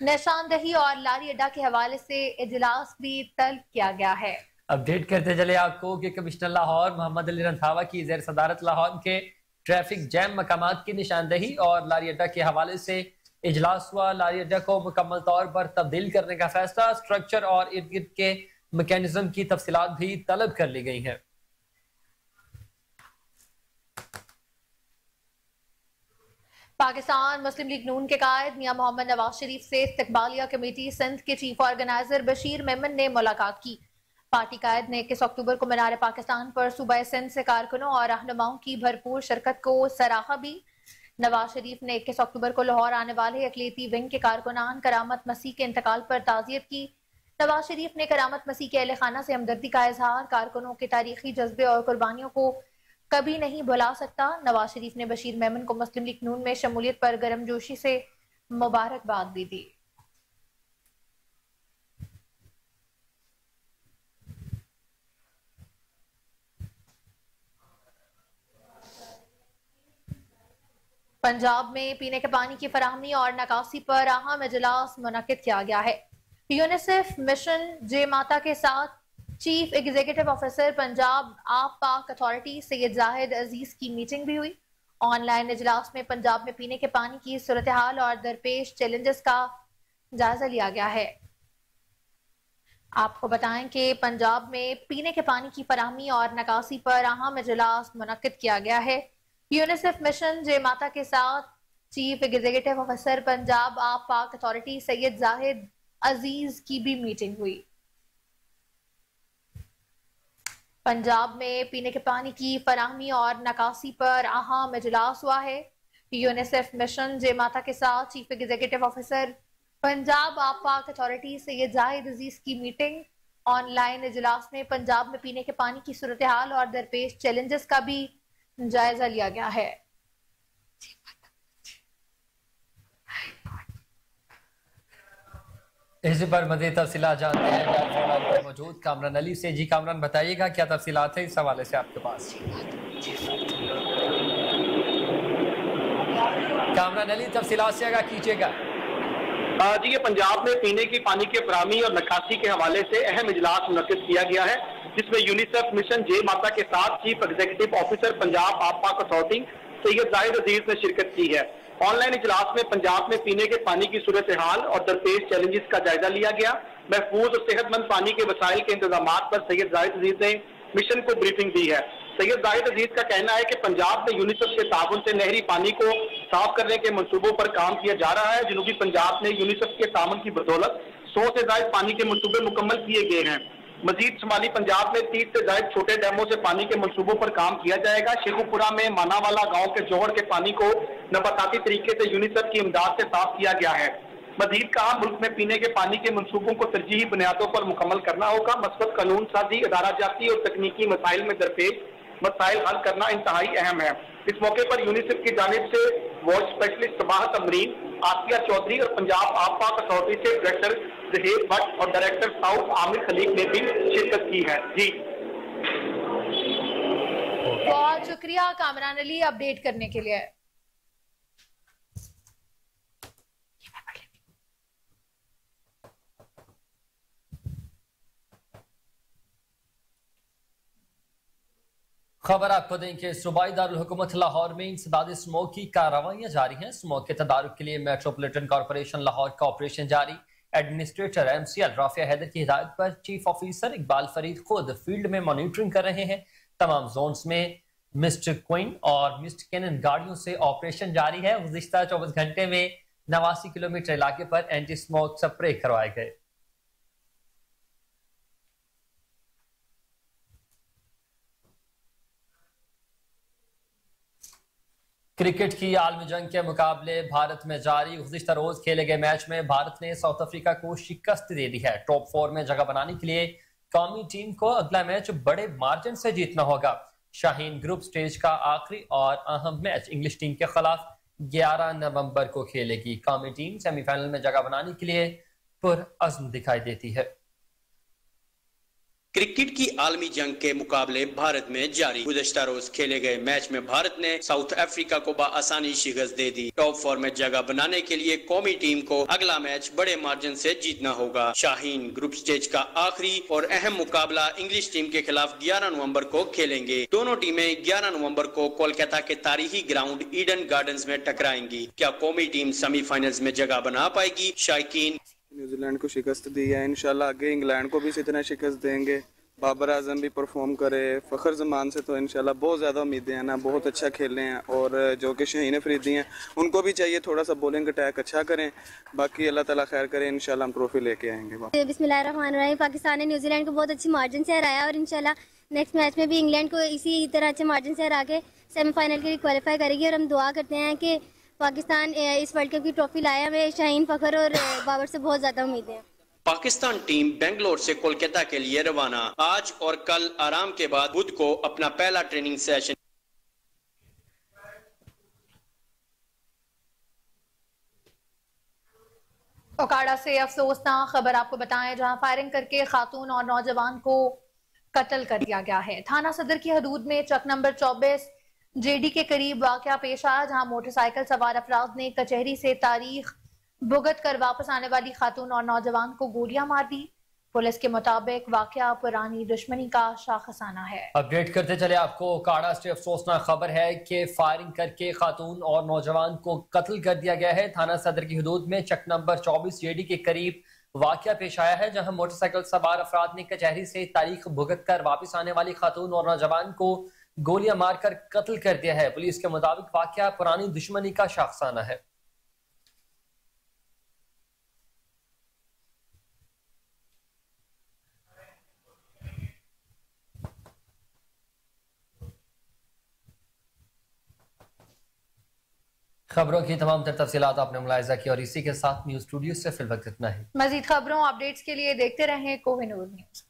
निशानदही और लारी अड्डा के हवाले से इजलास भी तलब किया गया है। अपडेट करते चले आपको कि कमिश्नर लाहौर मोहम्मद अली रंधावा की जेर सदारत लाहौर के ट्रैफ़िक जैम मकाम की निशानदही और लारी अड्डा के हवाले से इजलास हुआ। लारी अड्डा को मुकम्मल तौर पर तब्दील करने का फैसला स्ट्रक्चर और इर्द गिर्द के मैकेनिज्म की तफसीत भी तलब कर ली गई है। पाकिस्तान मुस्लिम लीग नून के कायद मियाँ मोहम्मद नवाज़ शरीफ से इस्तकबालिया कमेटी सिंध के चीफ ऑर्गेनाइजर बशीर मेमन ने मुलाकात की। पार्टी कायद ने इक्कीस अक्टूबर को मीनार पाकिस्तान पर सूबह सिंध से कारकुनों और रहनुमाओं की भरपूर शिरकत को सराहा भी। नवाज़ शरीफ ने इक्कीस अक्टूबर को लाहौर आने वाले अकलीती विंग के कारकुनान करामत मसीह के इंतकाल पर ताजियत की। नवाज़ शरीफ ने करामत मसीह के अहल खाना से हमदर्दी का इजहार, कारकुनों के तारीखी जज्बे और कुर्बानियों को कभी नहीं भुला सकता। नवाज़ शरीफ ने बशीर मेमन को मुस्लिम लीग नून में शमूलियत पर गर्म जोशी से मुबारकबाद भी दी। पंजाब में पीने के पानी की फराहमी और नकासी पर अहम इजलास मुनद किया गया है। यूनिसेफ मिशन जे माता के साथ चीफ एग्जीक्यूटिव ऑफिसर पंजाब आप पाक अथॉरिटी सैयद जाहिद अज़ीज़ की मीटिंग भी हुई। ऑनलाइन इजलास में पंजाब में पीने के पानी की सूरत हाल और दरपेश चैलेंजेस का जायजा लिया गया है। आपको बताएँ कि पंजाब में पीने के पानी की फराहमी और नकासी पर अहम इजलास मुनद किया गया है। यूनिसेफ मिशन जे माता के साथ चीफ एग्जीक्यूटिव ऑफिसर पंजाब आप पाक अथॉरिटी सैयद जाहिद अज़ीज़ की भी मीटिंग हुई। पंजाब में पीने के पानी की फराहमी और नकासी पर अहम इजलास हुआ है। यूनिसेफ मिशन जे माता के साथ चीफ एग्जीक्यूटिव ऑफिसर पंजाब आप पाक अथॉरिटी सैयद जाहिद अज़ीज़ की मीटिंग। ऑनलाइन इजलास में पंजाब में पीने के पानी की सूरत हाल और दरपेश चैलेंजेस का भी जायजा लिया गया है। इस पर मजीद तफसी जानते हैं मौजूद? कामरान अली से जी कामरान, बताइएगा क्या तफसीलात है इस हवाले से आपके पास? कामरान अली, तफसीलात से आगा कीजिएगा। जी, ये पंजाब में पीने की पानी के फरामी और नकासी के हवाले से अहम इजलास मुनद किया गया है, जिसमें यूनिसेफ मिशन जे माता के साथ चीफ एग्जीक्यूटिव ऑफिसर पंजाब आप पाक अथॉरिटी सैयद जाहिद अज़ीज़ ने शिरकत की है। ऑनलाइन इजलास में पंजाब में पीने के पानी की सूरत हाल और दरपेश चैलेंजेस का जायजा लिया गया। महफूज और सेहतमंद पानी के वसाइल के इंतज़ाम पर सैयद जाहिद अज़ीज़ ने मिशन को ब्रीफिंग दी है। सैयद जाहिद अज़ीज़ का कहना है कि पंजाब में यूनिसेफ के ताउन से नहरी पानी को साफ़ करने के मनसूबों पर काम किया जा रहा है। जनूबी पंजाब में यूनिसेफ के ताउन की बदौलत सौ से ज़्यादा पानी के मनसूबे मुकम्मल किए गए हैं। मजीद शुमाली पंजाब में तीस से ज़्यादा छोटे डैमों से पानी के मंसूबों पर काम किया जाएगा। शेखुपुरा में मानावाला गाँव के जोहड़ के पानी को नबाताती तरीके से यूनिसेफ की इमदाद से साफ़ किया गया है। मजीद कहा मुल्क में पीने के पानी के मंसूबों को तरजीही बुनियादों पर मुकम्मल करना होगा। मस्बत कानून साजी अदारा जाती और तकनीकी मसाइल में दरपेश मसाइल हल करना इंतहाई अहम है। इस मौके पर यूनिसेफ की जानब से वार्ड स्पेशलिस्ट सबाह अमरीन आसिया चौधरी और पंजाब आप अथॉरिटी से डायरेक्टर जहेब भट्ट और डायरेक्टर साउथ आमिर खलीक ने भी शिरकत की है। जी। बहुत शुक्रिया कामरान अली अपडेट करने के लिए। खबर आपको दें कि सूबाई दारकूमत लाहौर में इंसदाद स्मोक की कार्रवाइयाँ जारी हैं। स्मोक के तदारुक के लिए मेट्रोपोलिटन कॉरपोरेशन लाहौर का ऑपरेशन जारी। Administrator M C L Rafia Haider की हिदायत पर चीफ ऑफिसर इकबाल फरीद खुद फ़ील्ड में मॉनिटरिंग कर रहे हैं। तमाम जोन्स में मिस्टर क्विन और मिस्टर कैनन गाड़ियों से ऑपरेशन जारी है। गुजशत चौबीस घंटे में नवासी किलोमीटर इलाके पर एंटी स्मोक स्प्रे करवाए गए। क्रिकेट की आलमी जंग के मुकाबले भारत में जारी गुजशत रोज खेले गए मैच में भारत ने साउथ अफ्रीका को शिकस्त दे दी है। टॉप फोर में जगह बनाने के लिए कौमी टीम को अगला मैच बड़े मार्जिन से जीतना होगा। शाहीन ग्रुप स्टेज का आखिरी और अहम मैच इंग्लिश टीम के खिलाफ 11 नवंबर को खेलेगी। कौमी टीम सेमीफाइनल में जगह बनाने के लिए पुरअज़म दिखाई देती है। क्रिकेट की आलमी जंग के मुकाबले भारत में जारी। गुजश्ता रोज खेले गए मैच में भारत ने साउथ अफ्रीका को आसानी शिकस्त दे दी। टॉप फोर में जगह बनाने के लिए कौमी टीम को अगला मैच बड़े मार्जिन से जीतना होगा। शाहीन ग्रुप स्टेज का आखिरी और अहम मुकाबला इंग्लिश टीम के खिलाफ 11 नवंबर को खेलेंगे। दोनों टीमें 11 नवंबर को कोलकाता के तारीखी ग्राउंड ईडन गार्डन में टकराएँगी। क्या कौमी टीम सेमीफाइनल में जगह बना पाएगी? शायकीन न्यूजीलैंड को शिकस्त दी है इनशाला आगे इंग्लैंड को भी इसी तरह शिकस्त देंगे। बाबर आज़म भी परफॉर्म करे, फ़खर जमान से तो इनशाला बहुत ज़्यादा उम्मीदें हैं ना, बहुत अच्छा खेले हैं और जो कि शहीन अफरीदी हैं, उनको भी चाहिए थोड़ा सा बॉलिंग अटैक अच्छा करें। बाकी अल्लाह ताला खैर करें इनशाला हम ट्रॉफी लेके आएँगे बिस्मिल्लाह पाकिस्तान ने न्यूजीलैंड को बहुत अच्छी मार्जिन से हराया और इनशाला नेक्स्ट मैच में भी इंग्लैंड को इसी तरह अच्छे मार्जिन से हरा के सेमीफाइनल के लिए क्वालिफाई करेगी और हम दुआ करते हैं कि पाकिस्तान इस वर्ल्ड कप की ट्रॉफी लाया हमें शाहीन फखर और बाबर से बहुत ज़्यादा उम्मीदें हैं। पाकिस्तान टीम बेंगलोर से कोलकाता के लिए रवाना। आज और कल आराम के बाद बुध को अपना पहला ट्रेनिंग सेशन ओकाड़ा से अफसोसनाक खबर आपको बताएँ जहाँ फायरिंग करके खातून और नौजवान को कत्ल कर दिया गया है। थाना सदर की हदूद में चक नंबर 24 जेडी के करीब वाकया पेश आया, जहाँ मोटरसाइकिल सवार अफराद ने कचहरी से तारीख भुगत कर वापस आने वाली खातून और नौजवान को गोलियाँ मार दी। पुलिस के मुताबिक वाकया पुरानी दुश्मनी का शाखसाना है। अपडेट करते चले आपको काड़ा से अफसोसनाक खबर है कि फायरिंग करके खातून और नौजवान को कत्ल कर दिया गया है। थाना सदर की हदूद में चक नंबर 24 जेडी के करीब वाकया पेश आया है, जहाँ मोटरसाइकिल सवार अफराद ने कचहरी से तारीख भुगत कर वापस आने वाली खातून और नौजवान को गोलियाँ मारकर कत्ल कर दिया है। पुलिस के मुताबिक वाकया पुरानी दुश्मनी का शाखसाना है। खबरों की तमाम तर तफसीत आपने मुलायजा की और इसी के साथ न्यूज़ स्टूडियो से फिल वक्त इतना ही। मजीद खबरों, अपडेट्स के लिए देखते रहें कोहिनूर न्यूज़।